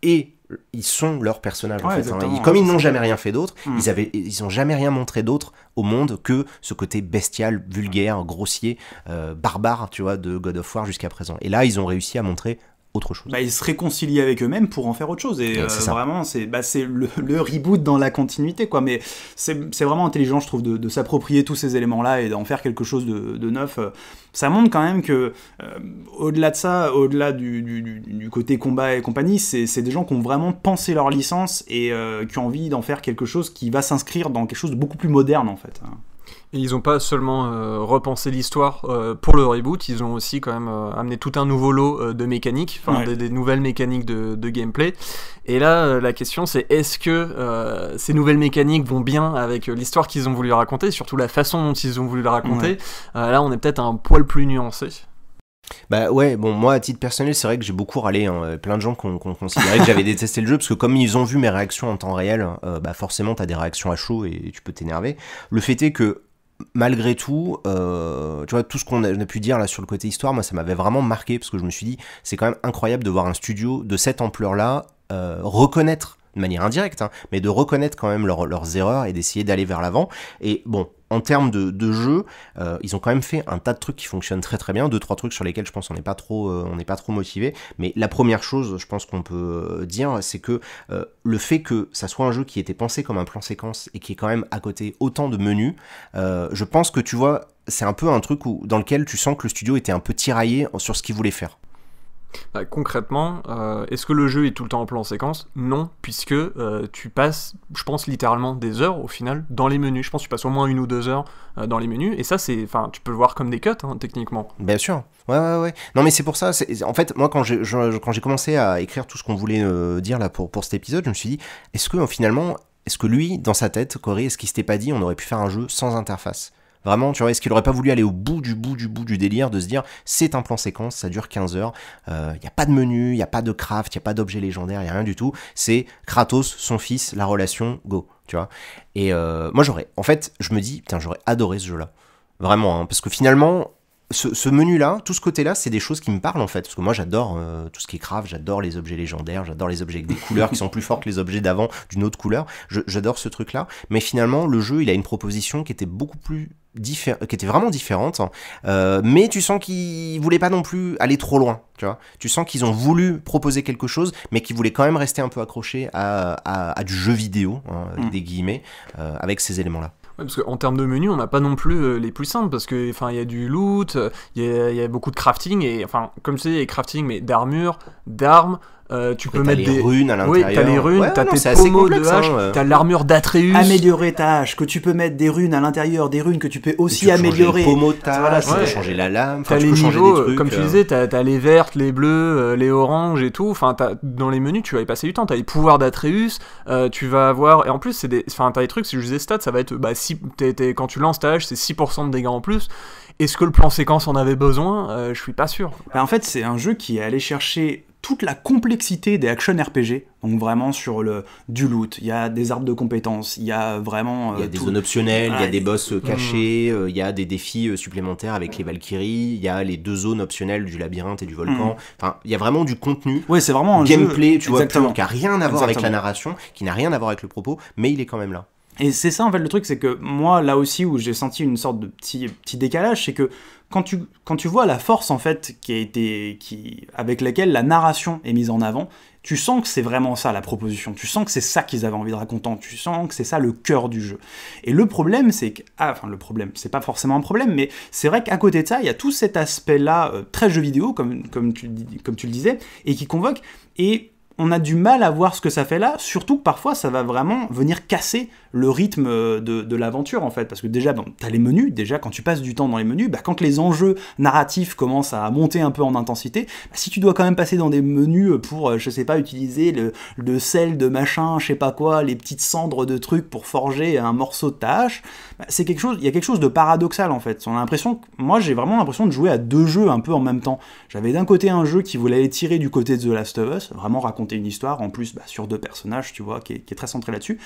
et ils sont leurs personnages en fait. hein. comme ils n'ont jamais rien fait d'autre, Mm. ils avaient, ils ont jamais rien montré d'autre au monde que ce côté bestial, vulgaire, grossier, euh, barbare, tu vois, de God of War jusqu'à présent. Et là, ils ont réussi à montrer autre chose. Bah, ils se réconcilient avec eux-mêmes pour en faire autre chose. Et Ouais, euh, vraiment, c'est bah, le, le reboot dans la continuité. quoi. Mais c'est vraiment intelligent, je trouve, de, de s'approprier tous ces éléments-là et d'en faire quelque chose de, de neuf. Euh, Ça montre quand même que, euh, au-delà de ça, au-delà du, du- du- du côté combat et compagnie, c'est c'est des gens qui ont vraiment pensé leur licence et euh, qui ont envie d'en faire quelque chose qui va s'inscrire dans quelque chose de beaucoup plus moderne, en fait. Et ils ont pas seulement euh, repensé l'histoire euh, pour le reboot, ils ont aussi quand même euh, amené tout un nouveau lot euh, de mécaniques, enfin Ouais. des, des nouvelles mécaniques de, de gameplay. Et là, euh, la question c'est est-ce que euh, ces nouvelles mécaniques vont bien avec euh, l'histoire qu'ils ont voulu raconter, surtout la façon dont ils ont voulu la raconter? Ouais. Euh, là, on est peut-être un poil plus nuancé. Bah ouais, bon, moi à titre personnel, c'est vrai que j'ai beaucoup râlé. Hein. Plein de gens qui ont, considéré que j'avais détesté le jeu parce que comme ils ont vu mes réactions en temps réel, euh, bah forcément t'as des réactions à chaud et tu peux t'énerver. Le fait est que malgré tout, euh, tu vois, tout ce qu'on a, pu dire là sur le côté histoire, moi ça m'avait vraiment marqué parce que je me suis dit, c'est quand même incroyable de voir un studio de cette ampleur-là euh, reconnaître de manière indirecte, hein, mais de reconnaître quand même leurs erreurs et d'essayer d'aller vers l'avant. Et bon, en termes de, jeu, euh, ils ont quand même fait un tas de trucs qui fonctionnent très très bien, deux trois trucs sur lesquels je pense on n'est pas trop euh, on n'est pas trop motivé. Mais la première chose, je pense qu'on peut euh, dire, c'est que le fait que ça soit un jeu qui était pensé comme un plan séquence et qui est quand même à côté autant de menus, je pense que tu vois, c'est un peu un truc où, dans lequel tu sens que le studio était un peu tiraillé sur ce qu'il voulait faire. Bah, concrètement, euh, est-ce que le jeu est tout le temps en plan séquence? Non, puisque euh, tu passes, je pense littéralement des heures au final dans les menus. Je pense que tu passes au moins une ou deux heures euh, dans les menus, et ça, c'est, enfin, tu peux le voir comme des cuts hein, techniquement. Bien sûr. Ouais, ouais, ouais. Non, mais c'est pour ça. En fait, moi, quand j'ai, commencé à écrire tout ce qu'on voulait dire là pour, pour cet épisode, je me suis dit, est-ce que finalement, est-ce que lui, dans sa tête, Corey, est-ce qu'il s'était pas dit, on aurait pu faire un jeu sans interface? Vraiment, tu vois, est-ce qu'il aurait pas voulu aller au bout du bout du bout du délire de se dire c'est un plan séquence, ça dure 15 heures, il euh, n'y a pas de menu, il n'y a pas de craft, il n'y a pas d'objet légendaire, il n'y a rien du tout. C'est Kratos, son fils, la relation, go, tu vois. Et euh, moi j'aurais, en fait, je me dis, putain, j'aurais adoré ce jeu-là. Vraiment, hein, parce que finalement, ce, menu-là, tout ce côté-là, c'est des choses qui me parlent en fait. Parce que moi, j'adore euh, tout ce qui est craft, j'adore les objets légendaires, j'adore les objets avec des couleurs qui sont plus forts que les objets d'avant d'une autre couleur. J'adore ce truc-là. Mais finalement, le jeu, il a une proposition qui était beaucoup plus qui était vraiment différente, euh, mais tu sens qu'ils voulaient pas non plus aller trop loin, tu vois. Tu sens qu'ils ont voulu proposer quelque chose, mais qu'ils voulaient quand même rester un peu accrochés à, du jeu vidéo, hein, mm. des guillemets, euh, avec ces éléments-là parce qu'en termes de menu, on n'a pas non plus euh, les plus simples, parce que enfin il y a du loot, il y, a beaucoup de crafting et enfin comme je sais, il y a crafting mais d'armure, d'armes, euh, tu peux mettre des runes à l'intérieur. Oui, t'as les runes, t'as tes pommeaux de hache, hein, t'as l'armure d'Atreus. Améliorer ta hache, que tu peux mettre des runes à l'intérieur, des runes que tu peux aussi améliorer. Tu peux ta tu peux changer la lame, t'as les niveaux, trucs, comme tu euh. disais, t'as les vertes, les bleus, euh, les oranges et tout. Enfin, dans les menus, tu vas y passer du temps. T'as les pouvoirs d'Atreus, tu vas avoir et en plus c'est des, enfin t'as les trucs. Si je disais stats, ça va être bah si quand tu lances ta hache, c'est 6% de dégâts en plus. Est-ce que le plan séquence en avait besoin? Je suis pas sûr. Bah, en fait, c'est un jeu qui est allé chercher toute la complexité des action RPG, donc vraiment sur le du loot, il y a des arbres de compétences, il y a vraiment il y a euh, des zones optionnelles, il y a des boss euh, cachés, euh, il y a des défis supplémentaires avec les Valkyries, il y a les deux zones optionnelles du labyrinthe et du volcan. Mm. Enfin, il y a vraiment du contenu. Ouais, c'est vraiment un gameplay, tu vois, qui a rien à voir avec la narration, qui n'a rien à voir avec le propos, mais il est quand même là. Et c'est ça en fait le truc, c'est que moi là aussi où j'ai senti une sorte de petit, petit décalage, c'est que quand tu, quand tu vois la force en fait qui a été, qui, avec laquelle la narration est mise en avant, tu sens que c'est vraiment ça la proposition, tu sens que c'est ça qu'ils avaient envie de raconter, tu sens que c'est ça le cœur du jeu. Et le problème c'est que, ah, enfin le problème, c'est pas forcément un problème, mais c'est vrai qu'à côté de ça, il y a tout cet aspect-là euh, très jeu vidéo, comme, comme, tu, comme tu le disais, et qui convoque, et on a du mal à voir ce que ça fait là, surtout que parfois ça va vraiment venir casser le rythme euh, de, l'aventure en fait. Parce que déjà, bon, tu as les menus, déjà quand tu passes du temps dans les menus, bah, quand les enjeux narratifs commencent à monter un peu en intensité, bah, si tu dois quand même passer dans des menus pour, euh, je sais pas, utiliser le, sel de machin, je sais pas quoi, les petites cendres de trucs pour forger un morceau de bah, c'est quelque chose, il y a quelque chose de paradoxal en fait. On a moi j'ai vraiment l'impression de jouer à deux jeux un peu en même temps. J'avais d'un côté un jeu qui voulait aller tirer du côté de The Last of Us, vraiment raconter une histoire, en plus sur deux personnages, tu vois, qui est très centré là-dessus.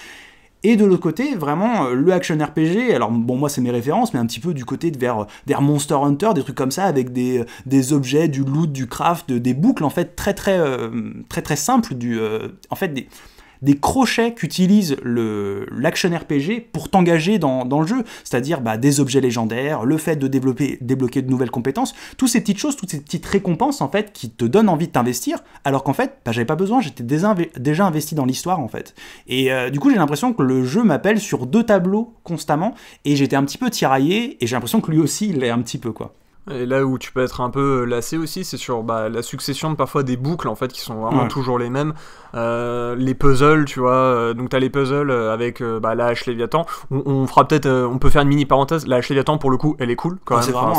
Et de l'autre côté, vraiment, euh, le action RPG, alors bon, moi c'est mes références, mais un petit peu du côté de vers, vers Monster Hunter, des trucs comme ça, avec des, euh, objets, du loot, du craft, des boucles en fait très très euh, très très simples, du, en fait des, des crochets qu'utilise l'action RPG pour t'engager dans, le jeu, c'est-à-dire bah, des objets légendaires, le fait de développer, débloquer de nouvelles compétences, toutes ces petites choses, toutes ces petites récompenses en fait qui te donnent envie de t'investir, alors qu'en fait, bah, j'avais pas besoin, j'étais déjà investi dans l'histoire en fait. Et euh, du coup, j'ai l'impression que le jeu m'appelle sur deux tableaux constamment, et j'étais un petit peu tiraillé, et j'ai l'impression que lui aussi, il l'est un petit peu quoi. Et là où tu peux être un peu lassé aussi, c'est sur bah, la succession de parfois des boucles en fait qui sont vraiment toujours les mêmes. Euh, les puzzles, tu vois. Euh, donc t'as les puzzles euh, avec bah, la hache Léviathan. On, fera peut-être, on peut faire une mini parenthèse. La hache Léviathan pour le coup, elle est cool quand même. C'est vraiment,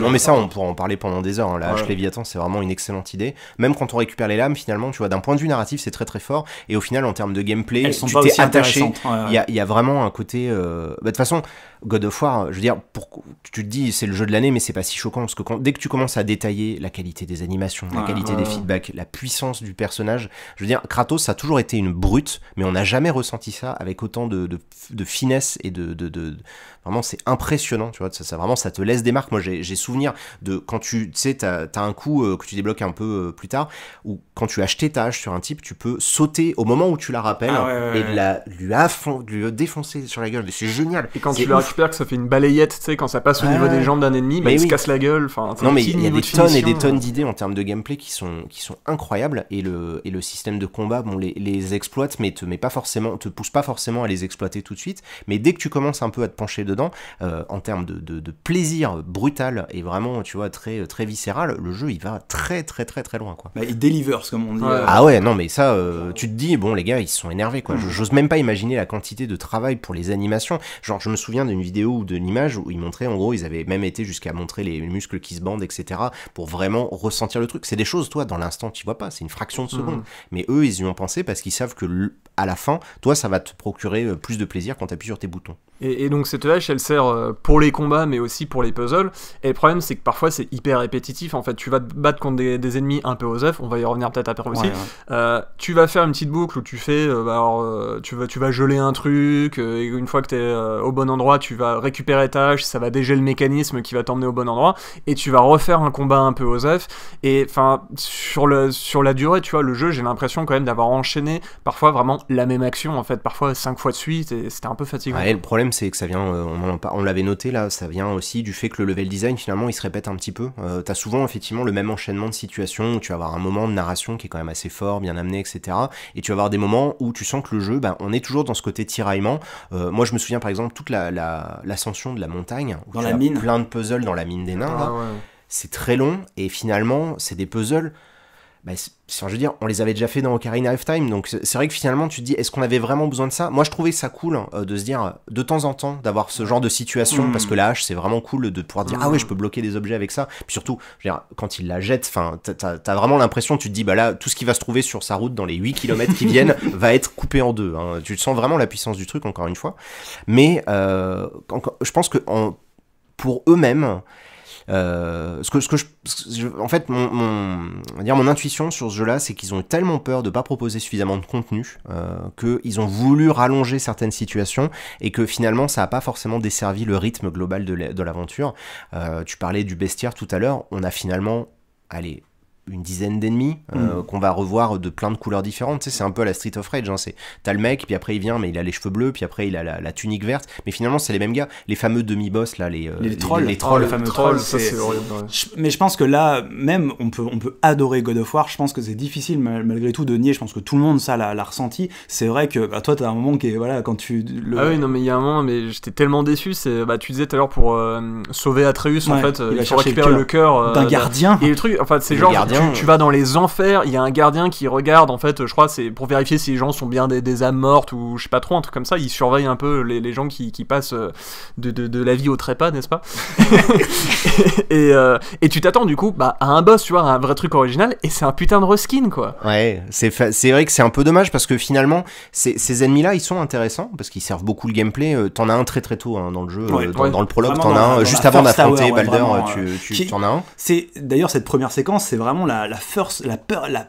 non mais ça, on pourra en parler pendant des heures. Hein. La hache Léviathan, c'est vraiment une excellente idée. Même quand on récupère les lames, finalement, tu vois, d'un point de vue narratif, c'est très très fort. Et au final, en termes de gameplay, tu t'es attaché. Il y, y, a vraiment un côté. Bah, de toute façon, God of War, je veux dire, pour, tu te dis c'est le jeu de l'année, mais c'est pas si choquant parce que quand, dès que tu commences à détailler la qualité des animations, la qualité des feedbacks, la puissance du personnage, je veux dire, Kratos ça a toujours été une brute, mais on n'a jamais ressenti ça avec autant de, de, de finesse et de- vraiment c'est impressionnant, tu vois, ça, ça vraiment ça te laisse des marques. Moi j'ai souvenir de quand tu tu sais t'as as un coup euh, que tu débloques un peu euh, plus tard où quand tu achetais ta hache sur un type, tu peux sauter au moment où tu la rappelles Ah ouais, ouais, et ouais. la, lui, affon- lui défoncer sur la gueule. C'est génial. Et quand tu la récupères, que ça fait une balayette, tu sais, quand ça passe au niveau des jambes d'un ennemi, bah, Mais il se casse la gueule. Enfin, Non mais il y a des de tonnes et des tonnes d'idées en termes de gameplay qui sont, qui sont incroyables et le, et le système de combat bon les, les exploite mais te met pas forcément te pousse pas forcément à les exploiter tout de suite mais dès que tu commences un peu à te pencher dedans euh, en termes de, de, de plaisir brutal et vraiment tu vois très très viscéral le jeu il va très très très très loin quoi Bah, il delivers, comme on dit. Ouais. euh, ah ouais non mais ça euh, tu te dis bon les gars ils se sont énervés quoi Je- j'ose même pas imaginer la quantité de travail pour les animations genre je me souviens d'une vidéo ou d'une image où ils montraient en gros ils avaient même été jusqu'à montrer les muscles qui se bandent etc pour vraiment ressentir le truc c'est des choses toi dans l'instant tu vois pas c'est une fraction de seconde Mhm. mais eux ils y ont pensé parce qu'ils savent que à la fin toi ça va te procurer plus de plaisir quand tu appuies sur tes boutons Et, et donc cette hache, elle sert euh, pour les combats, mais aussi pour les puzzles. Et le problème, c'est que parfois, c'est hyper répétitif. En fait, tu vas te battre contre des, des ennemis un peu aux œufs. On va y revenir peut-être après aussi. ouais, ouais. Euh, tu vas faire une petite boucle où tu fais, euh, bah, alors, tu vas, tu vas geler un truc. euh, et une fois que t'es euh, au bon endroit, tu vas récupérer ta hache. Ça va dégeler le mécanisme qui va t'emmener au bon endroit. Et tu vas refaire un combat un peu aux œufs. Et enfin, sur le, sur la durée, tu vois, le jeu, j'ai l'impression quand même d'avoir enchaîné parfois vraiment la même action. En fait, parfois cinq fois de suite. Et c'était un peu fatigant. Ouais, le problème c'est que ça vient, euh, on, l'avait noté là, ça vient aussi du fait que le level design finalement il se répète un petit peu. Euh, T'as souvent effectivement le même enchaînement de situations où tu vas avoir un moment de narration qui est quand même assez fort, bien amené, etc. Et tu vas avoir des moments où tu sens que le jeu, ben, on est toujours dans ce côté tiraillement. Euh, moi je me souviens par exemple toute la- la- l'ascension de la montagne, où Dans tu la as mine. plein de puzzles dans la mine des nains. là. Ah ouais. c'est très long et finalement c'est des puzzles bah, enfin, je veux dire on les avait déjà fait dans Ocarina of Time donc c'est vrai que finalement tu te dis est-ce qu'on avait vraiment besoin de ça? Moi je trouvais ça cool euh, de se dire de temps en temps d'avoir ce genre de situation Mm. parce que la hache c'est vraiment cool de pouvoir dire ah ouais je peux bloquer des objets avec ça puis surtout je veux dire, quand il la jette enfin t'as- t'as vraiment l'impression tu te dis bah là tout ce qui va se trouver sur sa route dans les 8 km qui viennent va être coupé en deux hein. tu sens vraiment la puissance du truc encore une fois mais euh, je pense que en- pour eux-mêmes euh, ce que, ce que je, que en fait, mon, dire mon intuition sur ce jeu-là, c'est qu'ils ont eu tellement peur de pas proposer suffisamment de contenu euh, qu'ils ont voulu rallonger certaines situations et que finalement, ça a pas forcément desservi le rythme global de l'aventure. Euh, tu parlais du bestiaire tout à l'heure, on a finalement, allez, une dizaine d'ennemis euh, qu'on va revoir de plein de couleurs différentes. Tu sais, c'est un peu à la Street of Rage. Hein. C'est t'as le mec, puis après il vient, mais il a les cheveux bleus, puis après il a la, la tunique verte. Mais finalement, c'est les mêmes gars. Les fameux demi-boss là, les, euh, Les trolls. les, Oh, trolls. le fameux troll, troll, ça c'est- c'est horrible. ouais. Je- mais je pense que là, même, on peut, on peut adorer God of War. Je pense que c'est difficile, mal- malgré tout, de nier. Je pense que tout le monde, ça, l'a l'a ressenti. C'est vrai que bah, toi, t'as un moment qui est, voilà, quand tu. le- Ah oui, non, mais il y a un moment, mais j'étais tellement déçu. C'est, bah, tu disais tout à l'heure pour euh, sauver Atreus, en fait, il va il faut récupérer le cœur euh, d'un gardien. Et le truc, enfin, c'est genre, gardien, tu, tu vas dans les enfers, il y a un gardien qui regarde, en fait, je crois, c'est pour vérifier si les gens sont bien des, des âmes mortes ou je sais pas trop, un truc comme ça. Il surveille un peu les, les gens qui, qui passent euh, de, de, de la vie au trépas, n'est-ce pas et, euh, et tu t'attends du coup bah, à un boss, tu vois, à un vrai truc original, et c'est un putain de reskin, quoi. Ouais, c'est fa- c'est vrai que c'est un peu dommage parce que finalement, ces, ces ennemis-là, ils sont intéressants parce qu'ils servent beaucoup le gameplay. Euh, T'en as un très très tôt hein, dans le jeu, Ouais, euh, dans, ouais. dans le prologue, Vraiment t'en as un juste avant First d'affronter Balder, tu, euh, tu qui- t'en as un. C'est d'ailleurs cette première séquence, c'est vraiment la, first, la peur, la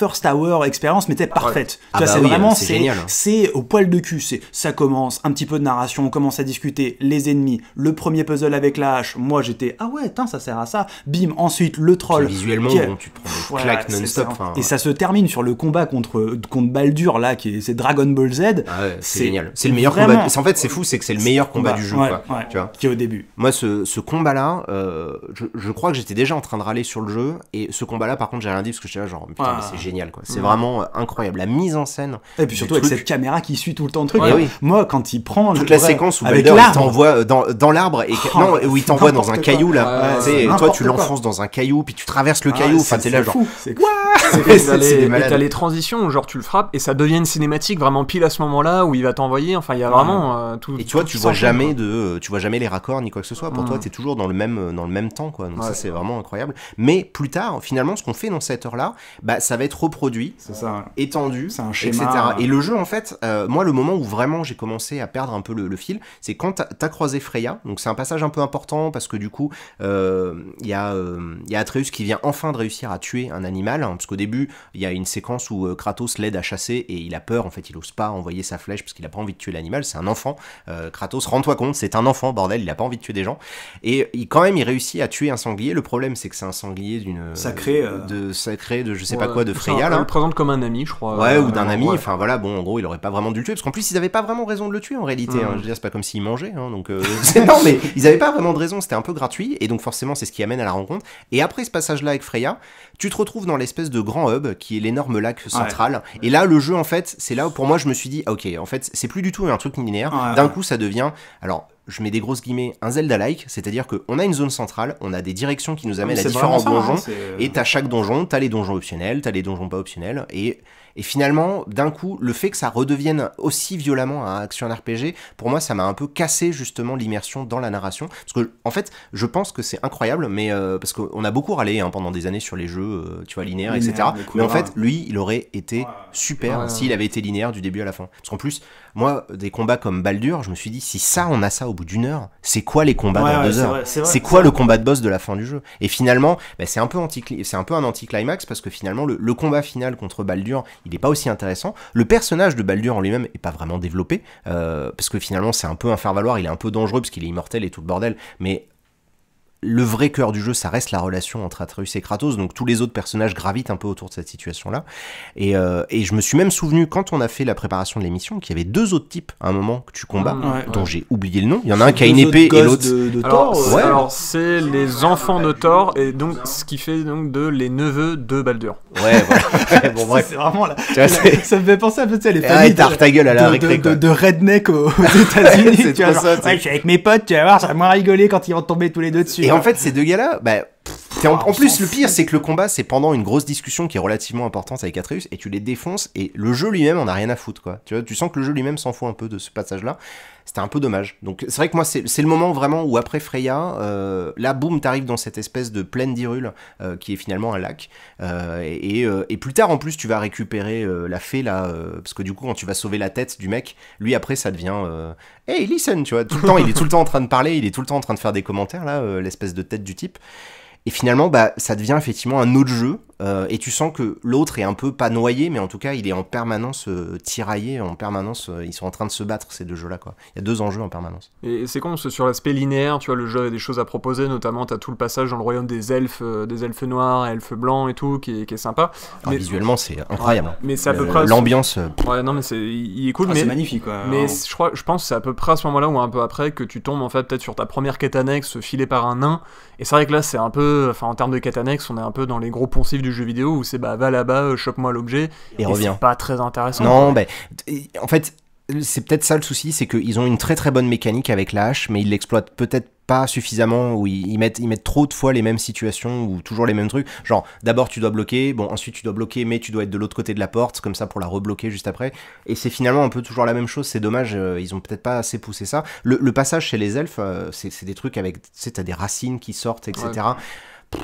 first hour expérience, mais t'es parfaite. Ah tu vois, bah c'est oui, vraiment, c'est c'est, génial. c'est au poil de cul. C'est, ça commence, un petit peu de narration, on commence à discuter les ennemis, le premier puzzle avec la hache. Moi, j'étais ah ouais, tain, ça sert à ça. Bim, ensuite le troll. Puis visuellement, qui bon, tu te prends des claques non-stop. enfin, Et ça se termine sur le combat contre contre Baldur là, qui est c'est Dragon Ball Z. ah ouais, c'est génial. C'est le meilleur vraiment- combat. c'est- En fait, c'est fou, c'est que c'est le meilleur combat du jeu. quoi, tu vois. qui est au début. Moi, ce, ce combat-là, euh, je, je crois que j'étais déjà en train de râler sur le jeu. Et ce combat-là, par contre, j'ai rien dit parce que j'étais là, genre, putain, mais c'est génial, quoi. C'est Ouais. vraiment euh, incroyable. La mise en scène, Et puis surtout avec cette caméra qui suit tout le temps le truc. Ouais, Moi, oui. Moi, quand il prend toute le- la séquence où avec il t'envoie euh, dans, dans l'arbre et Oh, non où il t'envoie dans un caillou là Ouais, toi tu l'enfonces dans un caillou puis tu traverses le Ah, caillou c'est- enfin t'es là c'est genre fou, c'est t'as les, transitions où genre tu le frappes et ça devient une cinématique vraiment pile à ce moment-là où il va t'envoyer. Enfin, il y a vraiment euh, tout. et tu vois tu vois jamais de tu vois jamais les raccords ni quoi que ce soit pour toi t'es toujours dans le même dans le même temps quoi donc ça c'est vraiment incroyable mais plus tard finalement ce qu'on fait dans cette heure là bah ça va être être reproduit, ça. étendu, etc. Et le jeu, en fait, euh, moi, le moment où vraiment j'ai commencé à perdre un peu le, le fil, c'est quand t'as- croisé Freya. Donc, c'est un passage un peu important parce que du coup, euh, il y, a, euh, il y a Atreus qui vient enfin de réussir à tuer un animal. hein, parce qu'au début, il y a une séquence où euh, Kratos l'aide à chasser et il a peur. En fait, il ose pas envoyer sa flèche parce qu'il a pas envie de tuer l'animal. C'est un enfant. Euh, Kratos, rends-toi compte, c'est un enfant, bordel. Il a pas envie de tuer des gens. Et il, quand même, il réussit à tuer un sanglier. Le problème, c'est que c'est un sanglier d'une Sacré, euh. de sacré, de je sais pas quoi, de Freya là. le présente comme un ami, je crois. Ouais, Euh, ou d'un ami, enfin voilà, bon, en gros, il aurait pas vraiment dû le tuer, parce qu'en plus, ils avaient pas vraiment raison de le tuer en réalité. Mm. hein. Je veux dire, c'est pas comme s'ils mangeaient, hein, donc euh, c'est- non, mais ils avaient pas vraiment de raison, c'était un peu gratuit, et donc forcément, c'est ce qui amène à la rencontre. Et après ce passage-là avec Freya, tu te retrouves dans l'espèce de grand hub qui est l'énorme lac central, et là, le jeu, en fait, c'est là où pour moi, je me suis dit, ah, ok, en fait, c'est plus du tout un truc linéaire, Ouais, d'un ouais. coup, ça devient, alors. Je mets des grosses guillemets, un Zelda-like, c'est-à-dire qu'on a une zone centrale, on a des directions qui nous amènent à différents ça, hein, donjons, c'est- et t'as chaque donjon, t'as les donjons optionnels, t'as les donjons pas optionnels, et, et finalement, d'un coup, le fait que ça redevienne aussi violemment un action RPG, pour moi, ça m'a un peu cassé justement l'immersion dans la narration, parce que en fait, je pense que c'est incroyable, mais euh, parce qu'on a beaucoup râlé hein, pendant des années sur les jeux, euh, tu vois, linéaires, etc. Mais en fait, lui, il aurait été super Ouais. s'il avait été linéaire du début à la fin. Parce qu'en plus, moi, des combats comme Baldur, je me suis dit, si ça, on a ça au bout d'une heure, c'est quoi les combats Ouais, dans ouais, deux heures c'est quoi le combat de boss de la fin du jeu Et finalement, bah, c'est un peu anti c'est un peu un anti-climax parce que finalement le, le combat final contre Baldur, il est pas aussi intéressant. Le personnage de Baldur en lui-même est pas vraiment développé euh, parce que finalement c'est un peu un faire valoir. Il est un peu dangereux parce qu'il est immortel et tout le bordel, mais le vrai cœur du jeu, ça reste la relation entre Atreus et Kratos, donc tous les autres personnages gravitent un peu autour de cette situation-là. Et, euh, et je me suis même souvenu, quand on a fait la préparation de l'émission, qu'il y avait deux autres types à un moment que tu combats, Mmh, Ouais. dont j'ai oublié le nom. Il y en a un qui a une épée et l'autre... de, de Alors, Thor, c'est- ouais. alors, c'est les enfants de Thor et donc ce qui fait donc de les neveux de Baldur. Ouais, voilà. bon, bref. C'est vraiment là. Tu vois, c'est- ça me fait penser un peu tu sais, les Ah, familles et t'as ta gueule à la de, récré, de, de, de redneck aux, États-Unis. Ouais, je suis avec mes potes, tu vas voir, ça va moins rigoler quand ils vont tomber tous les deux dessus. Et en fait, ces deux gars-là, bah, en, Ah, en plus, le pire, c'est que le combat, c'est pendant une grosse discussion qui est relativement importante avec Atreus, et tu les défonces, et le jeu lui-même en a rien à foutre, quoi. Tu vois, tu sens que le jeu lui-même s'en fout un peu de ce passage-là. C'était un peu dommage. Donc, c'est vrai que moi, c'est le moment vraiment où après Freya, euh, là, boum, t'arrives dans cette espèce de plaine d'Irule, euh, qui est finalement un lac. Euh, et, et, euh, et plus tard, en plus, tu vas récupérer la fée, là, parce que du coup, quand tu vas sauver la tête du mec, lui, après, ça devient. Hey, listen, tu vois, tout le temps, il est tout le temps en train de parler, il est tout le temps en train de faire des commentaires, là, l'espèce de tête du type. Et finalement, bah, ça devient effectivement un autre jeu, euh, et tu sens que l'autre est un peu pas noyé, mais en tout cas, il est en permanence euh, tiraillé, en permanence, euh, ils sont en train de se battre, ces deux jeux-là, quoi. Il y a deux enjeux en permanence. Et c'est con, sur l'aspect linéaire, tu vois, le jeu a des choses à proposer, notamment t'as tout le passage dans le royaume des elfes, euh, des elfes noirs, elfes blancs et tout, qui est, qui est sympa. Alors, visuellement, c'est incroyable. Mais c'est à peu près. L'ambiance, euh, Ouais, non, mais c'est, il est cool, Ah, mais. c'est magnifique quoi. Mais je crois, je pense que c'est à peu près à ce moment-là ou un peu après que tu tombes en fait peut-être sur ta première quête annexe filée par un nain. Et c'est vrai que là c'est un peu, enfin en termes de quête annexe, on est un peu dans les gros poncifs du jeu vidéo où c'est bah va là-bas, euh, chope-moi l'objet. et revient. C'est pas très intéressant. Non, ben, t- en fait, c'est peut-être ça le souci, c'est qu'ils ont une très très bonne mécanique avec la hache, mais ils l'exploitent peut-être pas suffisamment, ou ils, ils mettent, ils mettent trop de fois les mêmes situations, ou toujours les mêmes trucs. Genre, d'abord tu dois bloquer, bon, ensuite tu dois bloquer, mais tu dois être de l'autre côté de la porte, comme ça pour la rebloquer juste après. Et c'est finalement un peu toujours la même chose, c'est dommage, euh, ils ont peut-être pas assez poussé ça. Le, le passage chez les elfes, euh, c'est des trucs avec, tu sais, t'as des racines qui sortent, etc.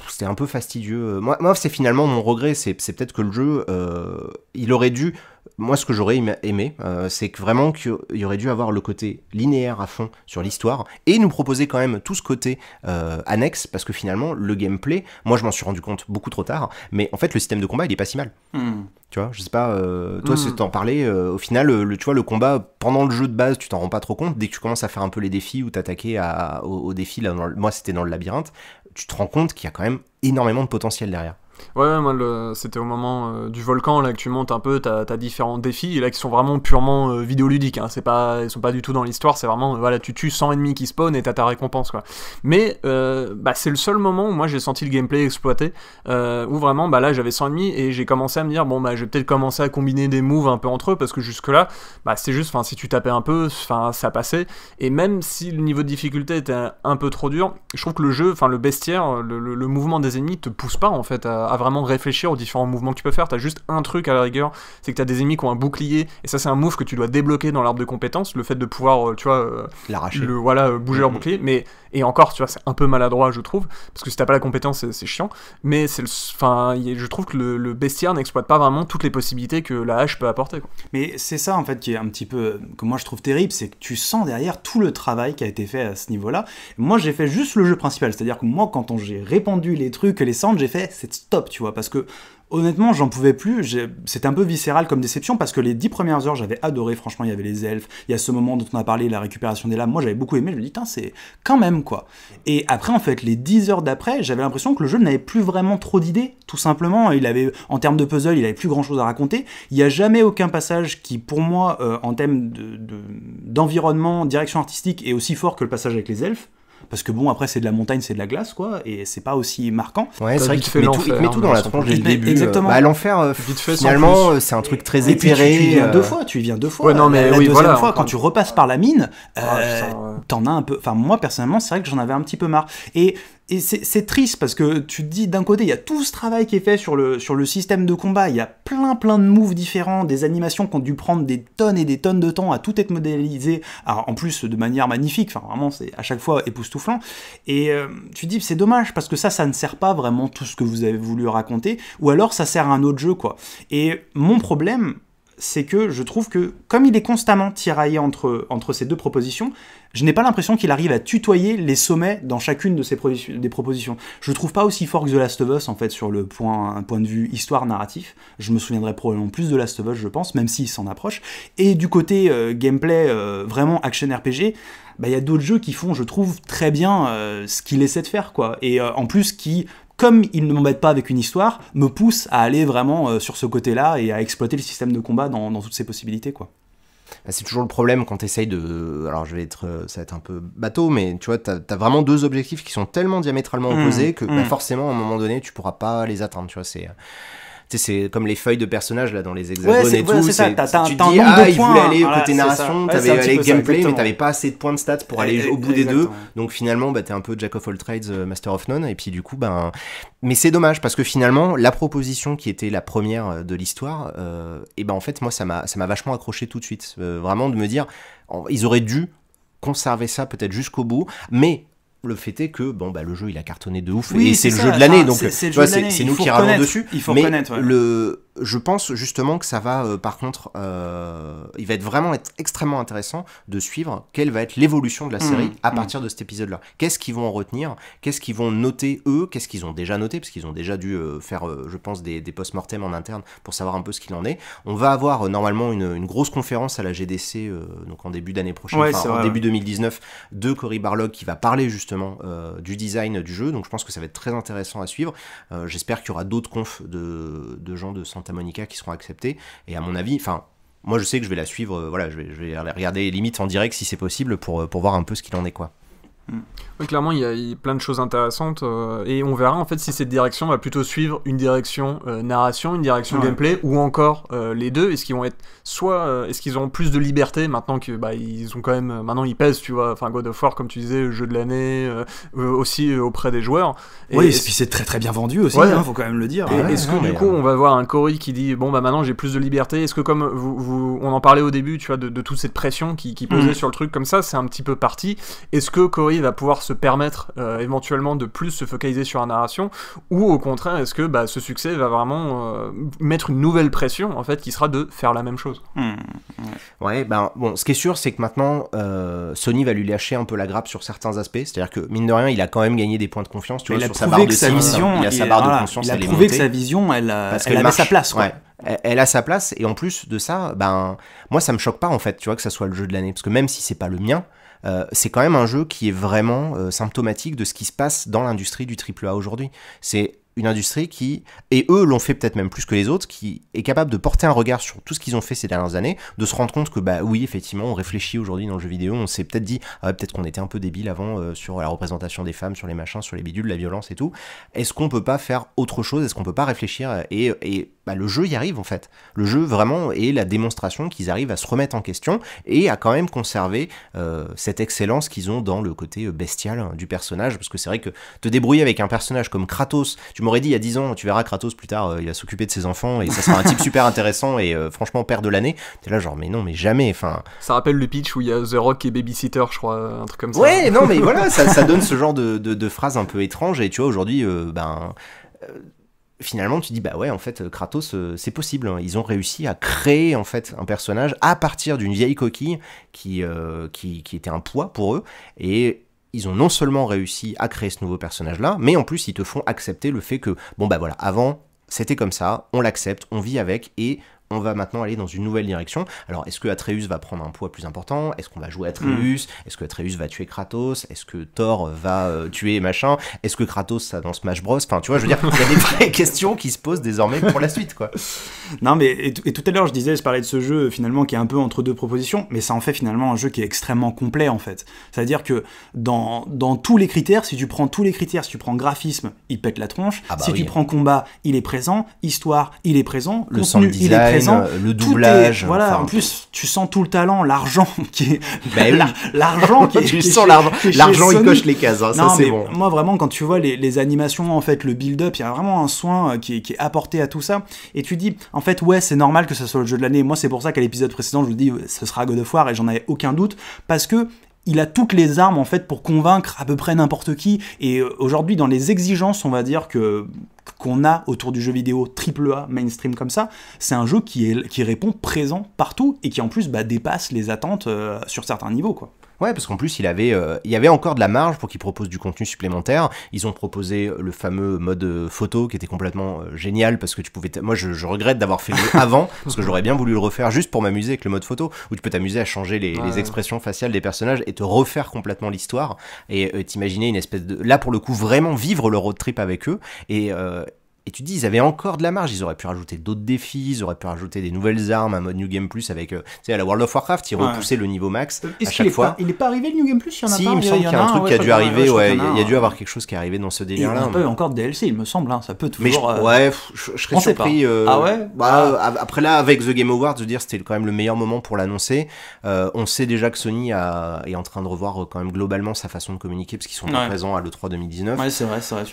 C'était un peu fastidieux. Moi, moi c'est finalement mon regret, c'est c'est peut-être que le jeu, euh, il aurait dû moi, ce que j'aurais aimé- euh, c'est que vraiment qu'il y aurait dû avoir le côté linéaire à fond sur l'histoire et nous proposer quand même tout ce côté euh, annexe, parce que finalement, le gameplay, moi je m'en suis rendu compte beaucoup trop tard, mais en fait, le système de combat, il est pas si mal. Hmm. Tu vois, je sais pas, euh, toi, Mm. si t'en parlais, euh, au final, euh, le, tu vois, le combat, pendant le jeu de base, tu t'en rends pas trop compte. Dès que tu commences à faire un peu les défis ou t'attaquer à- au, au défi, là, dans le- moi, c'était dans le labyrinthe, tu te rends compte qu'il y a quand même énormément de potentiel derrière. Ouais, moi c'était au moment euh, du volcan là que tu montes un peu, t'as as différents défis là qui sont vraiment purement euh, vidéoludiques. Hein. C'est pas, ils sont pas du tout dans l'histoire. C'est vraiment, euh, voilà, tu tues 100 ennemis qui spawnent et t'as ta récompense quoi. Mais euh, bah, c'est le seul moment où moi j'ai senti le gameplay exploité, où vraiment bah là j'avais 100 ennemis et j'ai commencé à me dire bon bah je vais peut-être commencer à combiner des moves un peu entre eux parce que jusque là bah c'est juste, enfin si tu tapais un peu, enfin ça passait. Et même si le niveau de difficulté était un peu trop dur, je trouve que le jeu, enfin le bestiaire, le, le- le mouvement des ennemis te pousse pas en fait à, à, à vraiment réfléchir aux différents mouvements que tu peux faire. T'as juste un truc à la rigueur, c'est que t'as des ennemis qui ont un bouclier, et ça c'est un move que tu dois débloquer dans l'arbre de compétences, le fait de pouvoir, euh, tu vois, euh, L'arracher. le, voilà, euh, bouger leur Mhm. bouclier. Mais et encore, tu vois, c'est un peu maladroit, je trouve, parce que si t'as pas la compétence, c'est- chiant. Mais c'est, le- enfin, je trouve que le, le bestiaire n'exploite pas vraiment toutes les possibilités que la hache peut apporter. quoi. Mais c'est ça en fait qui est un petit peu que moi je trouve terrible, c'est que tu sens derrière tout le travail qui a été fait à ce niveau-là. Moi j'ai fait juste le jeu principal, c'est-à-dire que moi quand on- j'ai répandu les trucs, les centres, j'ai fait c'est tu vois, parce que honnêtement j'en pouvais plus. C'était un peu viscéral comme déception parce que les dix premières heures j'avais adoré. Franchement il y avait les elfes, il y a ce moment dont on a parlé, la récupération des lames. Moi j'avais beaucoup aimé. Je me dis c'est quand même quoi. Et après en fait les dix heures d'après, j'avais l'impression que le jeu n'avait plus vraiment trop d'idées. Tout simplement, il avait en termes de puzzle, il avait plus grand-chose à raconter. Il n'y a jamais aucun passage qui, pour moi, euh, en de- d'environnement, direction artistique, est aussi fort que le passage avec les elfes. Parce que bon, après, c'est de la montagne, c'est de la glace, quoi, et c'est pas aussi marquant. Ouais, c'est vrai qu'il met tout, il te met tout dans la tronche dès le début. exactement. euh, Bah, l'enfer, euh, Vite fait, sans finalement, euh, c'est un truc très Et puis, tu, éthéré. tu y viens euh, deux fois, tu y viens deux fois. Ouais, non, mais la, la oui, deuxième voilà, fois, quand tu repasses par la mine, Ah, euh, t'en as un peu. Enfin, moi, personnellement, c'est vrai que j'en avais un petit peu marre. Et, et c'est triste parce que tu te dis, d'un côté, il y a tout ce travail qui est fait sur le, sur le système de combat. Il y a plein, plein de moves différents, des animations qui ont dû prendre des tonnes et des tonnes de temps à tout être modélisé. En plus, de manière magnifique. Enfin, vraiment, c'est à chaque fois époustouflant. Et euh, tu te dis, c'est dommage parce que ça, ça ne sert pas vraiment tout ce que vous avez voulu raconter. Ou alors, ça sert à un autre jeu, quoi. Et mon problème, c'est que je trouve que, comme il est constamment tiraillé entre, ces deux propositions, je n'ai pas l'impression qu'il arrive à tutoyer les sommets dans chacune de ces des propositions. Je le trouve pas aussi fort que The Last of Us, en fait, sur le point, un point de vue histoire narratif. Je me souviendrai probablement plus de Last of Us, je pense, même s'il s'en approche. Et du côté euh, gameplay, euh, vraiment action RPG, bah, il y a d'autres jeux qui font, je trouve, très bien euh, ce qu'il essaie de faire, quoi. Et en plus, qui, comme il ne m'embête pas avec une histoire, me pousse à aller vraiment euh, sur ce côté-là et à exploiter le système de combat dans, dans toutes ses possibilités, quoi. Bah, c'est toujours le problème quand tu essayes de. Alors, je vais être. euh, Ça va être un peu bateau, mais tu vois, t'as as vraiment deux objectifs qui sont tellement diamétralement Mmh, opposés que bah, mmh. forcément, à un moment donné, tu pourras pas les atteindre. Tu vois, c'est. Tu sais, c'est comme les feuilles de personnages là dans les hexagones c'est- et tout. c'est ça, t'as- un nombre de ah, il points, aller voilà, côté narration, Ouais, t'avais allé peu ça, gameplay, mais t'avais pas assez de points de stats pour aller Et- au bout des deux. Donc finalement, bah, t'es un peu Jack of all trades, euh, Master of none. Et puis du coup, ben. Mais c'est dommage parce que finalement, la proposition qui était la première euh, de l'histoire, euh, et ben en fait, moi, ça m'a ça m'a vachement accroché tout de suite. Euh, vraiment de me dire, ils auraient dû conserver ça peut-être jusqu'au bout, mais le fait est que bon bah le jeu il a cartonné de ouf Oui, et c'est le ça, jeu de l'année donc c'est- nous qui râlons dessus il faut mais reconnaître, ouais. le je pense justement que ça va euh, par contre euh, il va être vraiment être extrêmement intéressant de suivre quelle va être l'évolution de la série Mmh, à mmh. partir de cet épisode là qu'est-ce qu'ils vont en retenir? Qu'est-ce qu'ils vont noter eux? Qu'est-ce qu'ils ont déjà noté? Parce qu'ils ont déjà dû euh, faire euh, je pense des, des post-mortem en interne pour savoir un peu ce qu'il en est. On va avoir euh, normalement une, une grosse conférence à la GDC euh, donc en début d'année prochaine Ouais, en vrai, début 2019 de Cory Barlog qui va parler justement du design du jeu. Donc je pense que ça va être très intéressant à suivre. J'espère qu'il y aura d'autres confs de, de gens de Monica qui seront acceptés et à mon avis enfin moi je sais que je vais la suivre euh, voilà je vais, je vais regarder limite en direct si c'est possible pour, euh, pour voir un peu ce qu'il en est quoi Oui, clairement, il y, a, il y a plein de choses intéressantes euh, et on verra en fait si cette direction va plutôt suivre une direction euh, narration, une direction Ouais. gameplay ou encore euh, les deux. Est-ce qu'ils vont être soit est-ce qu'ils ont plus de liberté maintenant que bah ils ont quand même maintenant ils pèsent, tu vois. Enfin God of War comme tu disais, jeu de l'année aussi auprès des joueurs. Et oui, et puis c'est très très bien vendu aussi, Ouais. hein, faut quand même le dire. ouais, est-ce que du coup on va voir un Cory qui dit bon bah maintenant j'ai plus de liberté Est-ce que comme vous, vous- on en parlait au début tu vois de, de toute cette pression qui, qui pesait Mhm. sur le truc comme ça c'est un petit peu parti Est-ce que Cory va pouvoir se permettre euh, éventuellement de plus se focaliser sur la narration ou au contraire est-ce que bah, ce succès va vraiment euh, mettre une nouvelle pression en fait qui sera de faire la même chose? Hmm. Ouais, ben bon, ce qui est sûr, c'est que maintenant, euh, Sony va lui lâcher un peu la grappe sur certains aspects. C'est-à-dire que, mine de rien, il a quand même gagné des points de confiance, tu vois, il a sur sa prouvé barre que de sa vision, il a sa barre de il a prouvé que sa vision, elle, a- Parce elle qu'elle avait marche. sa place. Quoi. Ouais. Elle, elle a sa place, et en plus de ça, ben, moi, ça me choque pas, en fait, tu vois, que ça soit le jeu de l'année. Parce que même si c'est pas le mien, euh, c'est quand même un jeu qui est vraiment euh, symptomatique de ce qui se passe dans l'industrie du AAA aujourd'hui. C'est une industrie qui, et eux l'ont fait peut-être même plus que les autres, qui est capable de porter un regard sur tout ce qu'ils ont fait ces dernières années, de se rendre compte que, bah oui, effectivement, on réfléchit aujourd'hui dans le jeu vidéo, on s'est peut-être dit, ah peut-être qu'on était un peu débile avant euh, sur la représentation des femmes, sur les machins, sur les bidules, la violence et tout. Est-ce qu'on peut pas faire autre chose? Est-ce qu'on peut pas réfléchir et bah, le jeu y arrive en fait. Le jeu vraiment est la démonstration qu'ils arrivent à se remettre en question et à quand même conserver euh, cette excellence qu'ils ont dans le côté bestial hein, du personnage. Parce que c'est vrai que te débrouiller avec un personnage comme Kratos, tu m'aurais dit il y a 10 ans, tu verras Kratos plus tard, euh, il va s'occuper de ses enfants et ça sera un type super intéressant et euh, franchement père de l'année. T'es là genre mais non mais jamais. Enfin. Ça rappelle le pitch où il y a The Rock et Babysitter, je crois, un truc comme ça. Ouais non mais voilà ça, ça donne ce genre de, de, de phrases un peu étranges et tu vois aujourd'hui ben finalement tu dis bah ouais en fait Kratos euh, c'est possible hein. ils ont réussi à créer en fait un personnage à partir d'une vieille coquille qui, euh, qui, qui était un poids pour eux et ils ont non seulement réussi à créer ce nouveau personnage là mais en plus ils te font accepter le fait que bon bah voilà avant c'était comme ça on l'accepte on vit avec et on va maintenant aller dans une nouvelle direction. Alors, est-ce que Atreus va prendre un poids plus important? Est-ce qu'on va jouer Atreus? Hmm. Est-ce que Atreus va tuer Kratos? Est-ce que Thor va euh, tuer machin? Est-ce que Kratos ça dans Smash Bros? Enfin, tu vois, je veux dire, il y a des vraies questions qui se posent désormais pour la suite, quoi. Non, mais et, tout à l'heure, je disais, je parlais de ce jeu finalement qui est un peu entre deux propositions, mais ça en fait finalement un jeu qui est extrêmement complet en fait. C'est-à-dire que dans, dans tous les critères, si tu prends tous les critères, si tu prends graphisme, il pète la tronche. Ah bah si tu prends combat, il est présent. Histoire, il est présent. Le contenu, il est présent. Le doublage. voilà, en plus, tu sens tout le talent, l'argent qui est. Ben l'argent qui est. tu sens l'argent. L'argent, il coche les cases, hein, ça c'est bon. Moi, vraiment, quand tu vois les, les animations, en fait, le build-up, il y a vraiment un soin euh, qui est, qui est apporté à tout ça. Et tu dis, en fait, ouais, c'est normal que ce soit le jeu de l'année. Moi, c'est pour ça qu'à l'épisode précédent, je vous dis, ce sera God of War, et j'en avais aucun doute, parce que il a toutes les armes en fait pour convaincre à peu près n'importe qui. Et euh, aujourd'hui, dans les exigences, on va dire qu'on a autour du jeu vidéo AAA mainstream comme ça, c'est un jeu qui, répond présent partout et qui en plus bah, dépasse les attentes euh, sur certains niveaux. Ouais, parce qu'en plus, il, avait, euh, il y avait encore de la marge pour qu'ils proposent du contenu supplémentaire. Ils ont proposé le fameux mode euh, photo qui était complètement euh, génial parce que tu pouvais. Moi, je, regrette d'avoir fait le avant parce que j'aurais bien voulu le refaire juste pour m'amuser avec le mode photo où tu peux t'amuser à changer les, expressions faciales des personnages et te refaire complètement l'histoire et t'imaginer une espèce de. Là, pour le coup, vraiment vivre le road trip avec eux et et tu dis, ils avaient encore de la marge, ils auraient pu rajouter d'autres défis, ils auraient pu rajouter des nouvelles armes, un mode New Game Plus avec, euh, tu sais, à la World of Warcraft, ils repoussaient le niveau max à chaque fois. il est pas arrivé le New Game Plus, il y en a si, pas il me semble qu'il y a un truc qui a dû arriver, ouais, il y a dû avoir quelque chose qui est arrivé dans ce délire-là. Il y a encore de DLC, il me semble, hein, ça peut toujours. Mais ouais, je, serais surpris. Euh, ah ouais bah, Après là, avec The Game Awards, je veux dire, c'était quand même le meilleur moment pour l'annoncer. Euh, on sait déjà que Sony est en train de revoir quand même globalement sa façon de communiquer parce qu'ils sont présents à l'E3 2019. Ouais, c'est vrai, c'est vrai,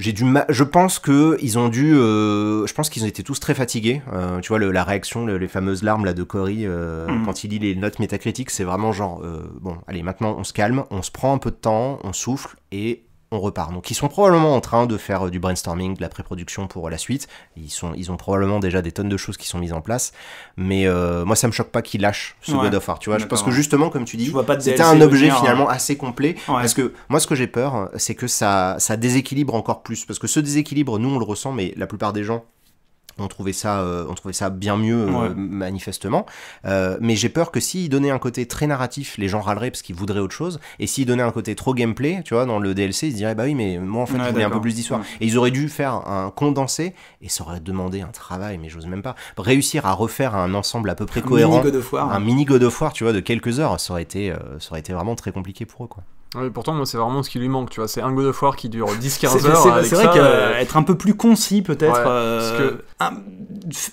j'ai du je pense que ils ont dû euh, je pense qu'ils ont été tous très fatigués euh, tu vois la réaction les fameuses larmes là de Cory euh, mm. quand il lit les notes métacritiques c'est vraiment genre bon allez maintenant on se calme on se prend un peu de temps on souffle et on repart. Donc ils sont probablement en train de faire euh, du brainstorming, de la pré-production pour la suite. Ils, sont, ils ont probablement déjà des tonnes de choses qui sont mises en place. Mais euh, moi ça me choque pas qu'ils lâchent ce God of War, tu vois. Parce que justement, comme tu dis, c'était un objet finalement hein. assez complet. Parce que moi ce que j'ai peur, c'est que ça, ça déséquilibre encore plus. Parce que ce déséquilibre, nous on le ressent, mais la plupart des gens on trouvait ça, euh, on trouvait ça bien mieux euh, manifestement. Euh, mais j'ai peur que s'ils donnaient un côté très narratif, les gens râleraient parce qu'ils voudraient autre chose. Et s'ils donnaient un côté trop gameplay, tu vois, dans le DLC, ils se diraient bah oui, mais moi en fait, je voulais un peu plus d'histoire. Et ils auraient dû faire un condensé et ça aurait demandé un travail, mais j'ose même pas réussir à refaire un ensemble à peu près cohérent, un mini God of War, tu vois, de quelques heures, ça aurait été, ça aurait été vraiment très compliqué pour eux, quoi. Oui, pourtant, moi, c'est vraiment ce qui lui manque, tu vois. C'est un God of War qui dure 10-15 heures. C'est vrai qu'être un peu plus concis, peut-être. Euh, euh,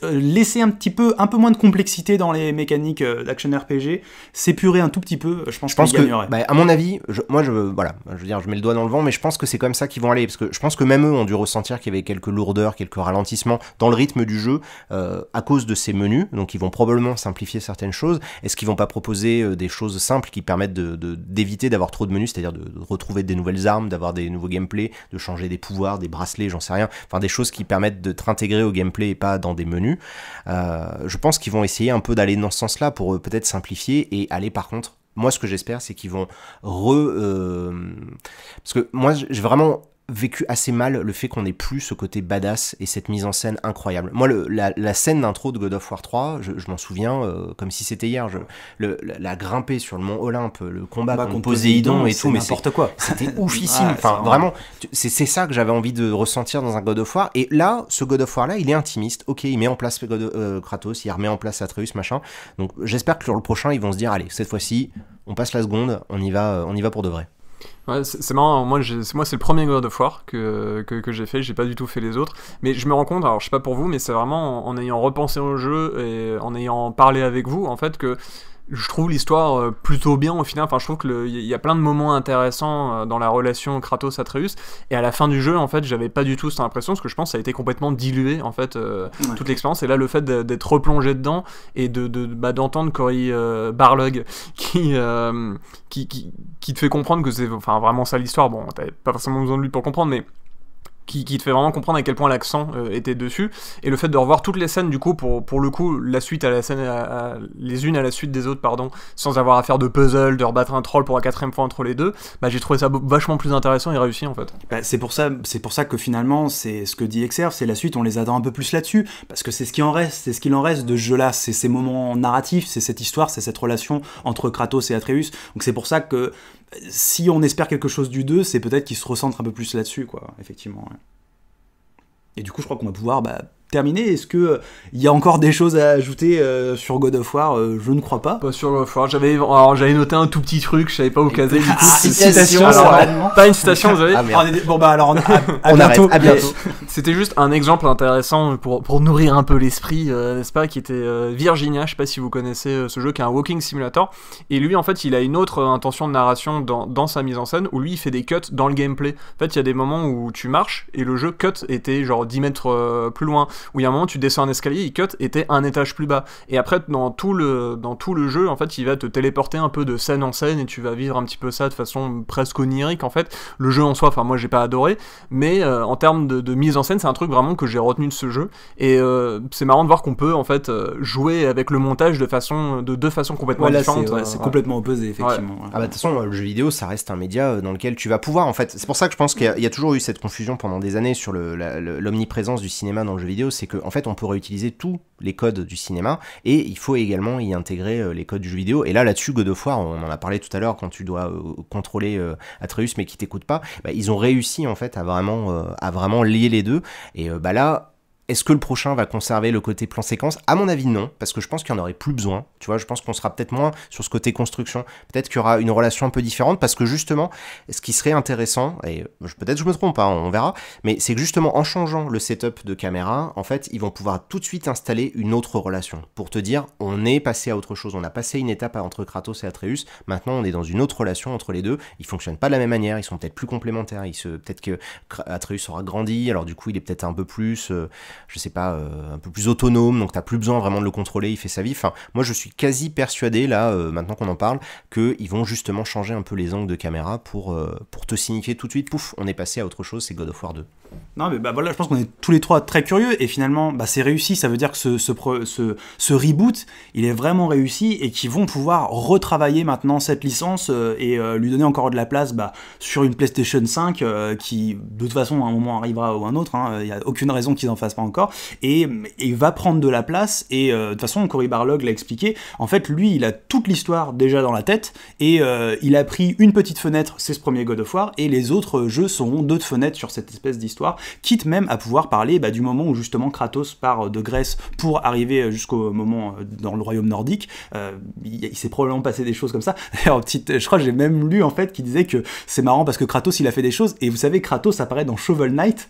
laisser un petit peu, un peu moins de complexité dans les mécaniques euh, d'action RPG, s'épurer un tout petit peu, je pense, je pense que, bah, à mon avis, moi, je, voilà, je veux dire, je mets le doigt dans le vent, mais je pense que c'est comme ça qu'ils vont aller. Parce que je pense que même eux ont dû ressentir qu'il y avait quelques lourdeurs, quelques ralentissements dans le rythme du jeu à cause de ces menus. Donc, ils vont probablement simplifier certaines choses. Est-ce qu'ils vont pas proposer des choses simples qui permettent d'éviter de, d'avoir trop de menus c'est-à-dire de, retrouver des nouvelles armes, d'avoir des nouveaux gameplays, de changer des pouvoirs, des bracelets, j'en sais rien, enfin des choses qui permettent de t'intégrer au gameplay et pas dans des menus. Euh, je pense qu'ils vont essayer un peu d'aller dans ce sens-là pour euh, peut-être simplifier et aller par contre moi ce que j'espère c'est qu'ils vont re euh, parce que moi j'ai vraiment vécu assez mal le fait qu'on ait plus ce côté badass et cette mise en scène incroyable. Moi, le, la, scène d'intro de God of War 3, je, m'en souviens euh, comme si c'était hier. Je, le, la, grimper sur le mont Olympe, le combat bah, contre Poséidon et tout, mais n'importe quoi. C'était oufissime. enfin, vraiment, c'est ça que j'avais envie de ressentir dans un God of War. Et là, ce God of War là, il est intimiste. Ok, il met en place euh, Kratos, il remet en place Atreus, machin. Donc, j'espère que sur le prochain, ils vont se dire, allez, cette fois-ci, on passe la seconde, on y va, euh, on y va pour de vrai. Ouais, c'est marrant, moi, moi c'est le premier God of War que, que, j'ai fait, j'ai pas du tout fait les autres, mais je me rends compte, alors je sais pas pour vous, mais c'est vraiment en, en, ayant repensé au jeu et en ayant parlé avec vous, en fait, que je trouve l'histoire euh, plutôt bien au final. Enfin, je trouve qu'il y a plein de moments intéressants euh, dans la relation Kratos-Atreus. Et à la fin du jeu, en fait, j'avais pas du tout cette impression parce que je pense que ça a été complètement dilué, en fait, euh, toute l'expérience. Et là, le fait d'être replongé dedans et de, de bah, d'entendre Cory Barlog qui, qui, qui, qui, te fait comprendre que c'est enfin, vraiment ça l'histoire. Bon, t'avais pas forcément besoin de lui pour comprendre, mais qui, te fait vraiment comprendre à quel point l'accent euh, était dessus. Et le fait de revoir toutes les scènes du coup pour, pour le coup la suite à la scène les unes à la suite des autres pardon sans avoir à faire de puzzle de rebattre un troll pour la quatrième fois entre les deux bah j'ai trouvé ça vachement plus intéressant et réussi en fait. Bah, c'est pour ça pour ça que finalement c'est ce que dit Exerve c'est la suite on les attend un peu plus là-dessus parce que c'est ce qui en reste c'est ce qu'il en reste de ce jeu là c'est ces moments narratifs c'est cette histoire c'est cette relation entre Kratos et Atreus. Donc c'est pour ça que si on espère quelque chose du 2, c'est peut-être qu'il se recentre un peu plus là-dessus, quoi, effectivement. Et du coup, je crois qu'on va pouvoir bah, terminé. Est-ce que euh, il y a encore des choses à ajouter euh, sur God of War? Euh, Je ne crois pas. Pas sur God of War. J'avais, j'avais noté un tout petit truc, je savais pas où caser. Ah, citation, pas une citation, vous savez. Ah, bon bah alors on, à, bientôt. à bientôt. C'était juste un exemple intéressant pour, pour nourrir un peu l'esprit, n'est-ce pas, qui était Virginia. Je sais pas si vous connaissez ce jeu, qui est un walking simulator. Et lui, en fait, il a une autre intention de narration dans, dans sa mise en scène, où lui, il fait des cuts dans le gameplay. En fait, il y a des moments où tu marches et le jeu cut était genre 10 mètres plus loin où il y a un moment tu descends un escalier, il cut était un étage plus bas. Et après dans tout le dans tout le jeu, en fait, il va te téléporter un peu de scène en scène et tu vas vivre un petit peu ça de façon presque onirique en fait. Le jeu en soi, enfin moi j'ai pas adoré, mais euh, en termes de, mise en scène, c'est un truc vraiment que j'ai retenu de ce jeu. Et euh, c'est marrant de voir qu'on peut en fait euh, jouer avec le montage de façon de deux façons complètement différentes. C'est complètement opposé effectivement. Ah bah de toute façon le jeu vidéo ça reste un média dans lequel tu vas pouvoir en fait. C'est pour ça que je pense qu'il y, a toujours eu cette confusion pendant des années sur l'omniprésence du cinéma dans le jeu vidéo, c'est que en fait, on peut réutiliser tous les codes du cinéma et il faut également y intégrer euh, les codes du jeu vidéo. Et là, là-dessus, God of on en a parlé tout à l'heure quand tu dois euh, contrôler euh, Atreus mais qui t'écoute pas, bah, ils ont réussi en fait à vraiment, à vraiment lier les deux. Et bah là, est-ce que le prochain va conserver le côté plan séquence? À mon avis, non, parce que je pense qu'il n'y en aurait plus besoin. Tu vois, je pense qu'on sera peut-être moins sur ce côté construction. Peut-être qu'il y aura une relation un peu différente, parce que justement, ce qui serait intéressant, et peut-être je me trompe, hein, on verra, mais c'est que justement, en changeant le setup de caméra, en fait, ils vont pouvoir tout de suite installer une autre relation pour te dire, on est passé à autre chose, on a passé une étape entre Kratos et Atreus. Maintenant, on est dans une autre relation entre les deux. Ils fonctionnent pas de la même manière, ils sont peut-être plus complémentaires. Se, peut-être que Atreus aura grandi, alors du coup, il est peut-être un peu plus euh, je sais pas, euh, un peu plus autonome, donc t'as plus besoin vraiment de le contrôler, il fait sa vie. Enfin, moi je suis quasi persuadé, là, euh, maintenant qu'on en parle, qu'ils vont justement changer un peu les angles de caméra pour, euh, pour te signifier tout de suite, pouf, on est passé à autre chose, c'est God of War 2. Non, mais bah voilà, je pense qu'on est tous les trois très curieux et finalement, bah, c'est réussi. Ça veut dire que ce, ce, reboot, il est vraiment réussi et qu'ils vont pouvoir retravailler maintenant cette licence et lui donner encore de la place bah, sur une PlayStation 5 euh, qui, de toute façon, à un moment arrivera ou un autre. Hein, il n'y a aucune raison qu'ils n'en fassent pas encore et il va prendre de la place. Et de toute façon, Cory Barlog l'a expliqué. En fait, lui, il a toute l'histoire déjà dans la tête et il a pris une petite fenêtre, c'est ce premier God of War, et les autres jeux seront d'autres fenêtres sur cette espèce d'histoire quitte même à pouvoir parler bah, du moment où justement Kratos part de Grèce pour arriver jusqu'au moment euh, dans le royaume nordique. Euh, il, s'est probablement passé des choses comme ça. D'ailleurs, petite, je crois que j'ai même lu en fait qui disait que c'est marrant parce que Kratos il a fait des choses et vous savez Kratos apparaît dans Shovel Knight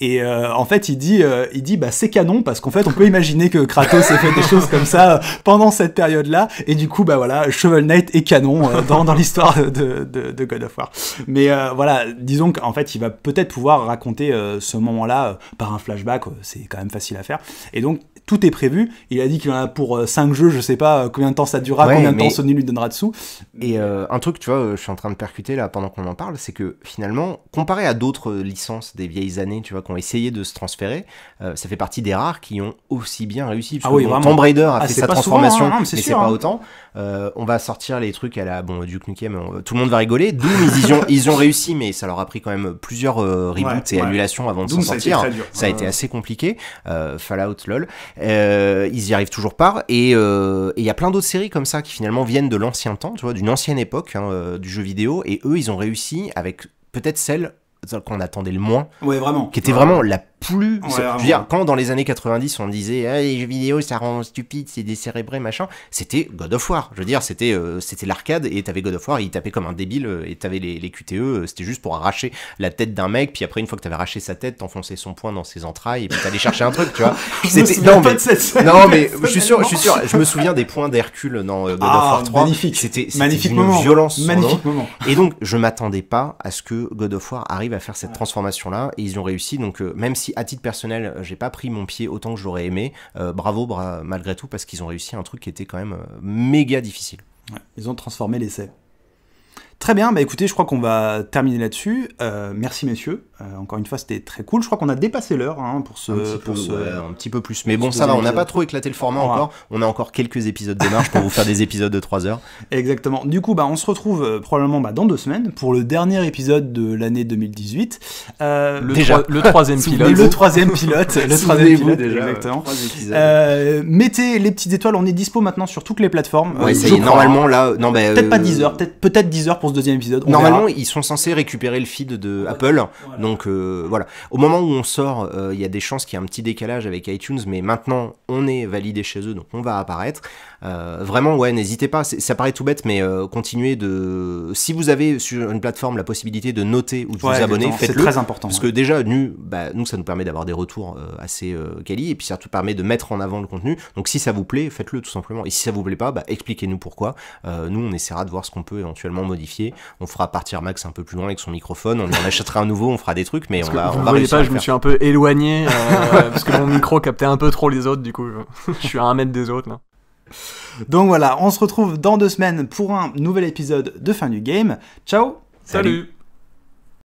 et euh, en fait, il dit, euh, il dit, bah c'est canon parce qu'en fait, on peut imaginer que Kratos ait fait des choses comme ça euh, pendant cette période-là. Et du coup, bah voilà, Shovel Knight est canon dans, dans l'histoire de, de, de, God of War. Mais voilà, disons qu'en fait, il va peut-être pouvoir raconter ce moment-là par un flashback. c'est quand même facile à faire. Et donc, tout est prévu. Il a dit qu'il en a pour 5 jeux, je sais pas combien de temps ça durera, combien de temps Sony lui donnera dessous. Et un truc, tu vois, je suis en train de percuter là pendant qu'on en parle, c'est que finalement, comparé à d'autres licences des vieilles années, tu vois, qui ont essayé de se transférer, euh, ça fait partie des rares qui ont aussi bien réussi. Ah oui, Tomb Raider a ah, fait sa transformation, mais c'est pas hein. autant. Euh, on va sortir les trucs à la bon Duke Nukem, tout le monde va rigoler. Doom, ils, ont, ils ont réussi, mais ça leur a pris quand même plusieurs euh, reboots et annulations avant de s'en sortir. Ça a été assez compliqué. Fallout, lol. ils y arrivent toujours pas. Et il y a plein d'autres séries comme ça qui finalement viennent de l'ancien temps, tu vois, d'une ancienne époque hein, du jeu vidéo. Et eux, ils ont réussi avec peut-être celle qu'on attendait le moins. Ouais, vraiment. Qui était vraiment la plus. Ouais, je veux dire, quand dans les années 90 on disait ah, les jeux vidéo ça rend stupide, c'est décérébré machin, c'était God of War. Je veux dire, c'était euh, c'était l'arcade et t'avais God of War, il tapait comme un débile euh, et t'avais les, les QTE, euh, c'était juste pour arracher la tête d'un mec, puis après une fois que t'avais arraché sa tête, t'enfonçais son poing dans ses entrailles et puis t'allais chercher un truc, tu vois. C'était non pas mais de cette scène, non mais je suis sûr, je suis sûr, je me souviens des points d'Hercule dans euh, God Ah, of War 3. magnifique. C'était Magnifique d'une moment. violence. Magnifique moment. Et donc, je m'attendais pas à ce que God of War arrive à faire cette transformation-là, et ils ont réussi. Donc, euh, même si à titre personnel, euh, j'ai pas pris mon pied autant que j'aurais aimé, euh, bravo bra- malgré tout, parce qu'ils ont réussi un truc qui était quand même euh, méga difficile. Ils ont transformé l'essai. Très bien, bah écoutez, je crois qu'on va terminer là-dessus. Euh, merci messieurs. Euh, encore une fois, c'était très cool. Je crois qu'on a dépassé l'heure hein, pour ce. un, petit pour peu, ce- ouais, un petit peu plus. Mais bon, ça va, on n'a pas trop éclaté le format encore. On a encore quelques épisodes de marche pour vous faire des épisodes de 3 heures. Exactement. Du coup, bah, on se retrouve euh, probablement bah, dans deux semaines pour le dernier épisode de l'année 2018. Euh, Le, Déjà. le troisième pilote. le troisième pilote. le troisième pilote, déjà, exactement. Euh, mettez les petites étoiles, on est dispo maintenant sur toutes les plateformes. ouais, Euh, ça je y est, normalement, là, non, bah. Peut-être pas euh, 10 heures, peut-être peut-être 10 heures pour ce deuxième épisode. on Normalement, verra. ils sont censés récupérer le feed de Apple. Donc euh, voilà. Au moment où on sort, euh, il y a des chances qu'il y ait un petit décalage avec iTunes, mais maintenant on est validé chez eux, donc on va apparaître. Euh, vraiment, ouais, n'hésitez pas. Ça paraît tout bête, mais euh, continuez de. Si vous avez sur une plateforme la possibilité de noter ou de Ouais, vous abonner, exactement. c'est faites-le. très important. Parce ouais. que déjà, nous, bah, nous, ça nous permet d'avoir des retours euh, assez euh, quali, et puis ça nous permet de mettre en avant le contenu. Donc si ça vous plaît, faites-le tout simplement. Et si ça vous plaît pas, bah, expliquez-nous pourquoi. Euh, nous, on essaiera de voir ce qu'on peut éventuellement modifier. On fera partir Max un peu plus loin avec son microphone, on en achètera un nouveau, on fera des trucs, mais Parce on va, vous on va voyez pas, je me suis un peu éloigné euh, parce que mon micro captait un peu trop les autres, du coup, je, je suis à un mètre des autres là. Donc voilà, on se retrouve dans deux semaines pour un nouvel épisode de fin du game. Ciao Salut. Salut.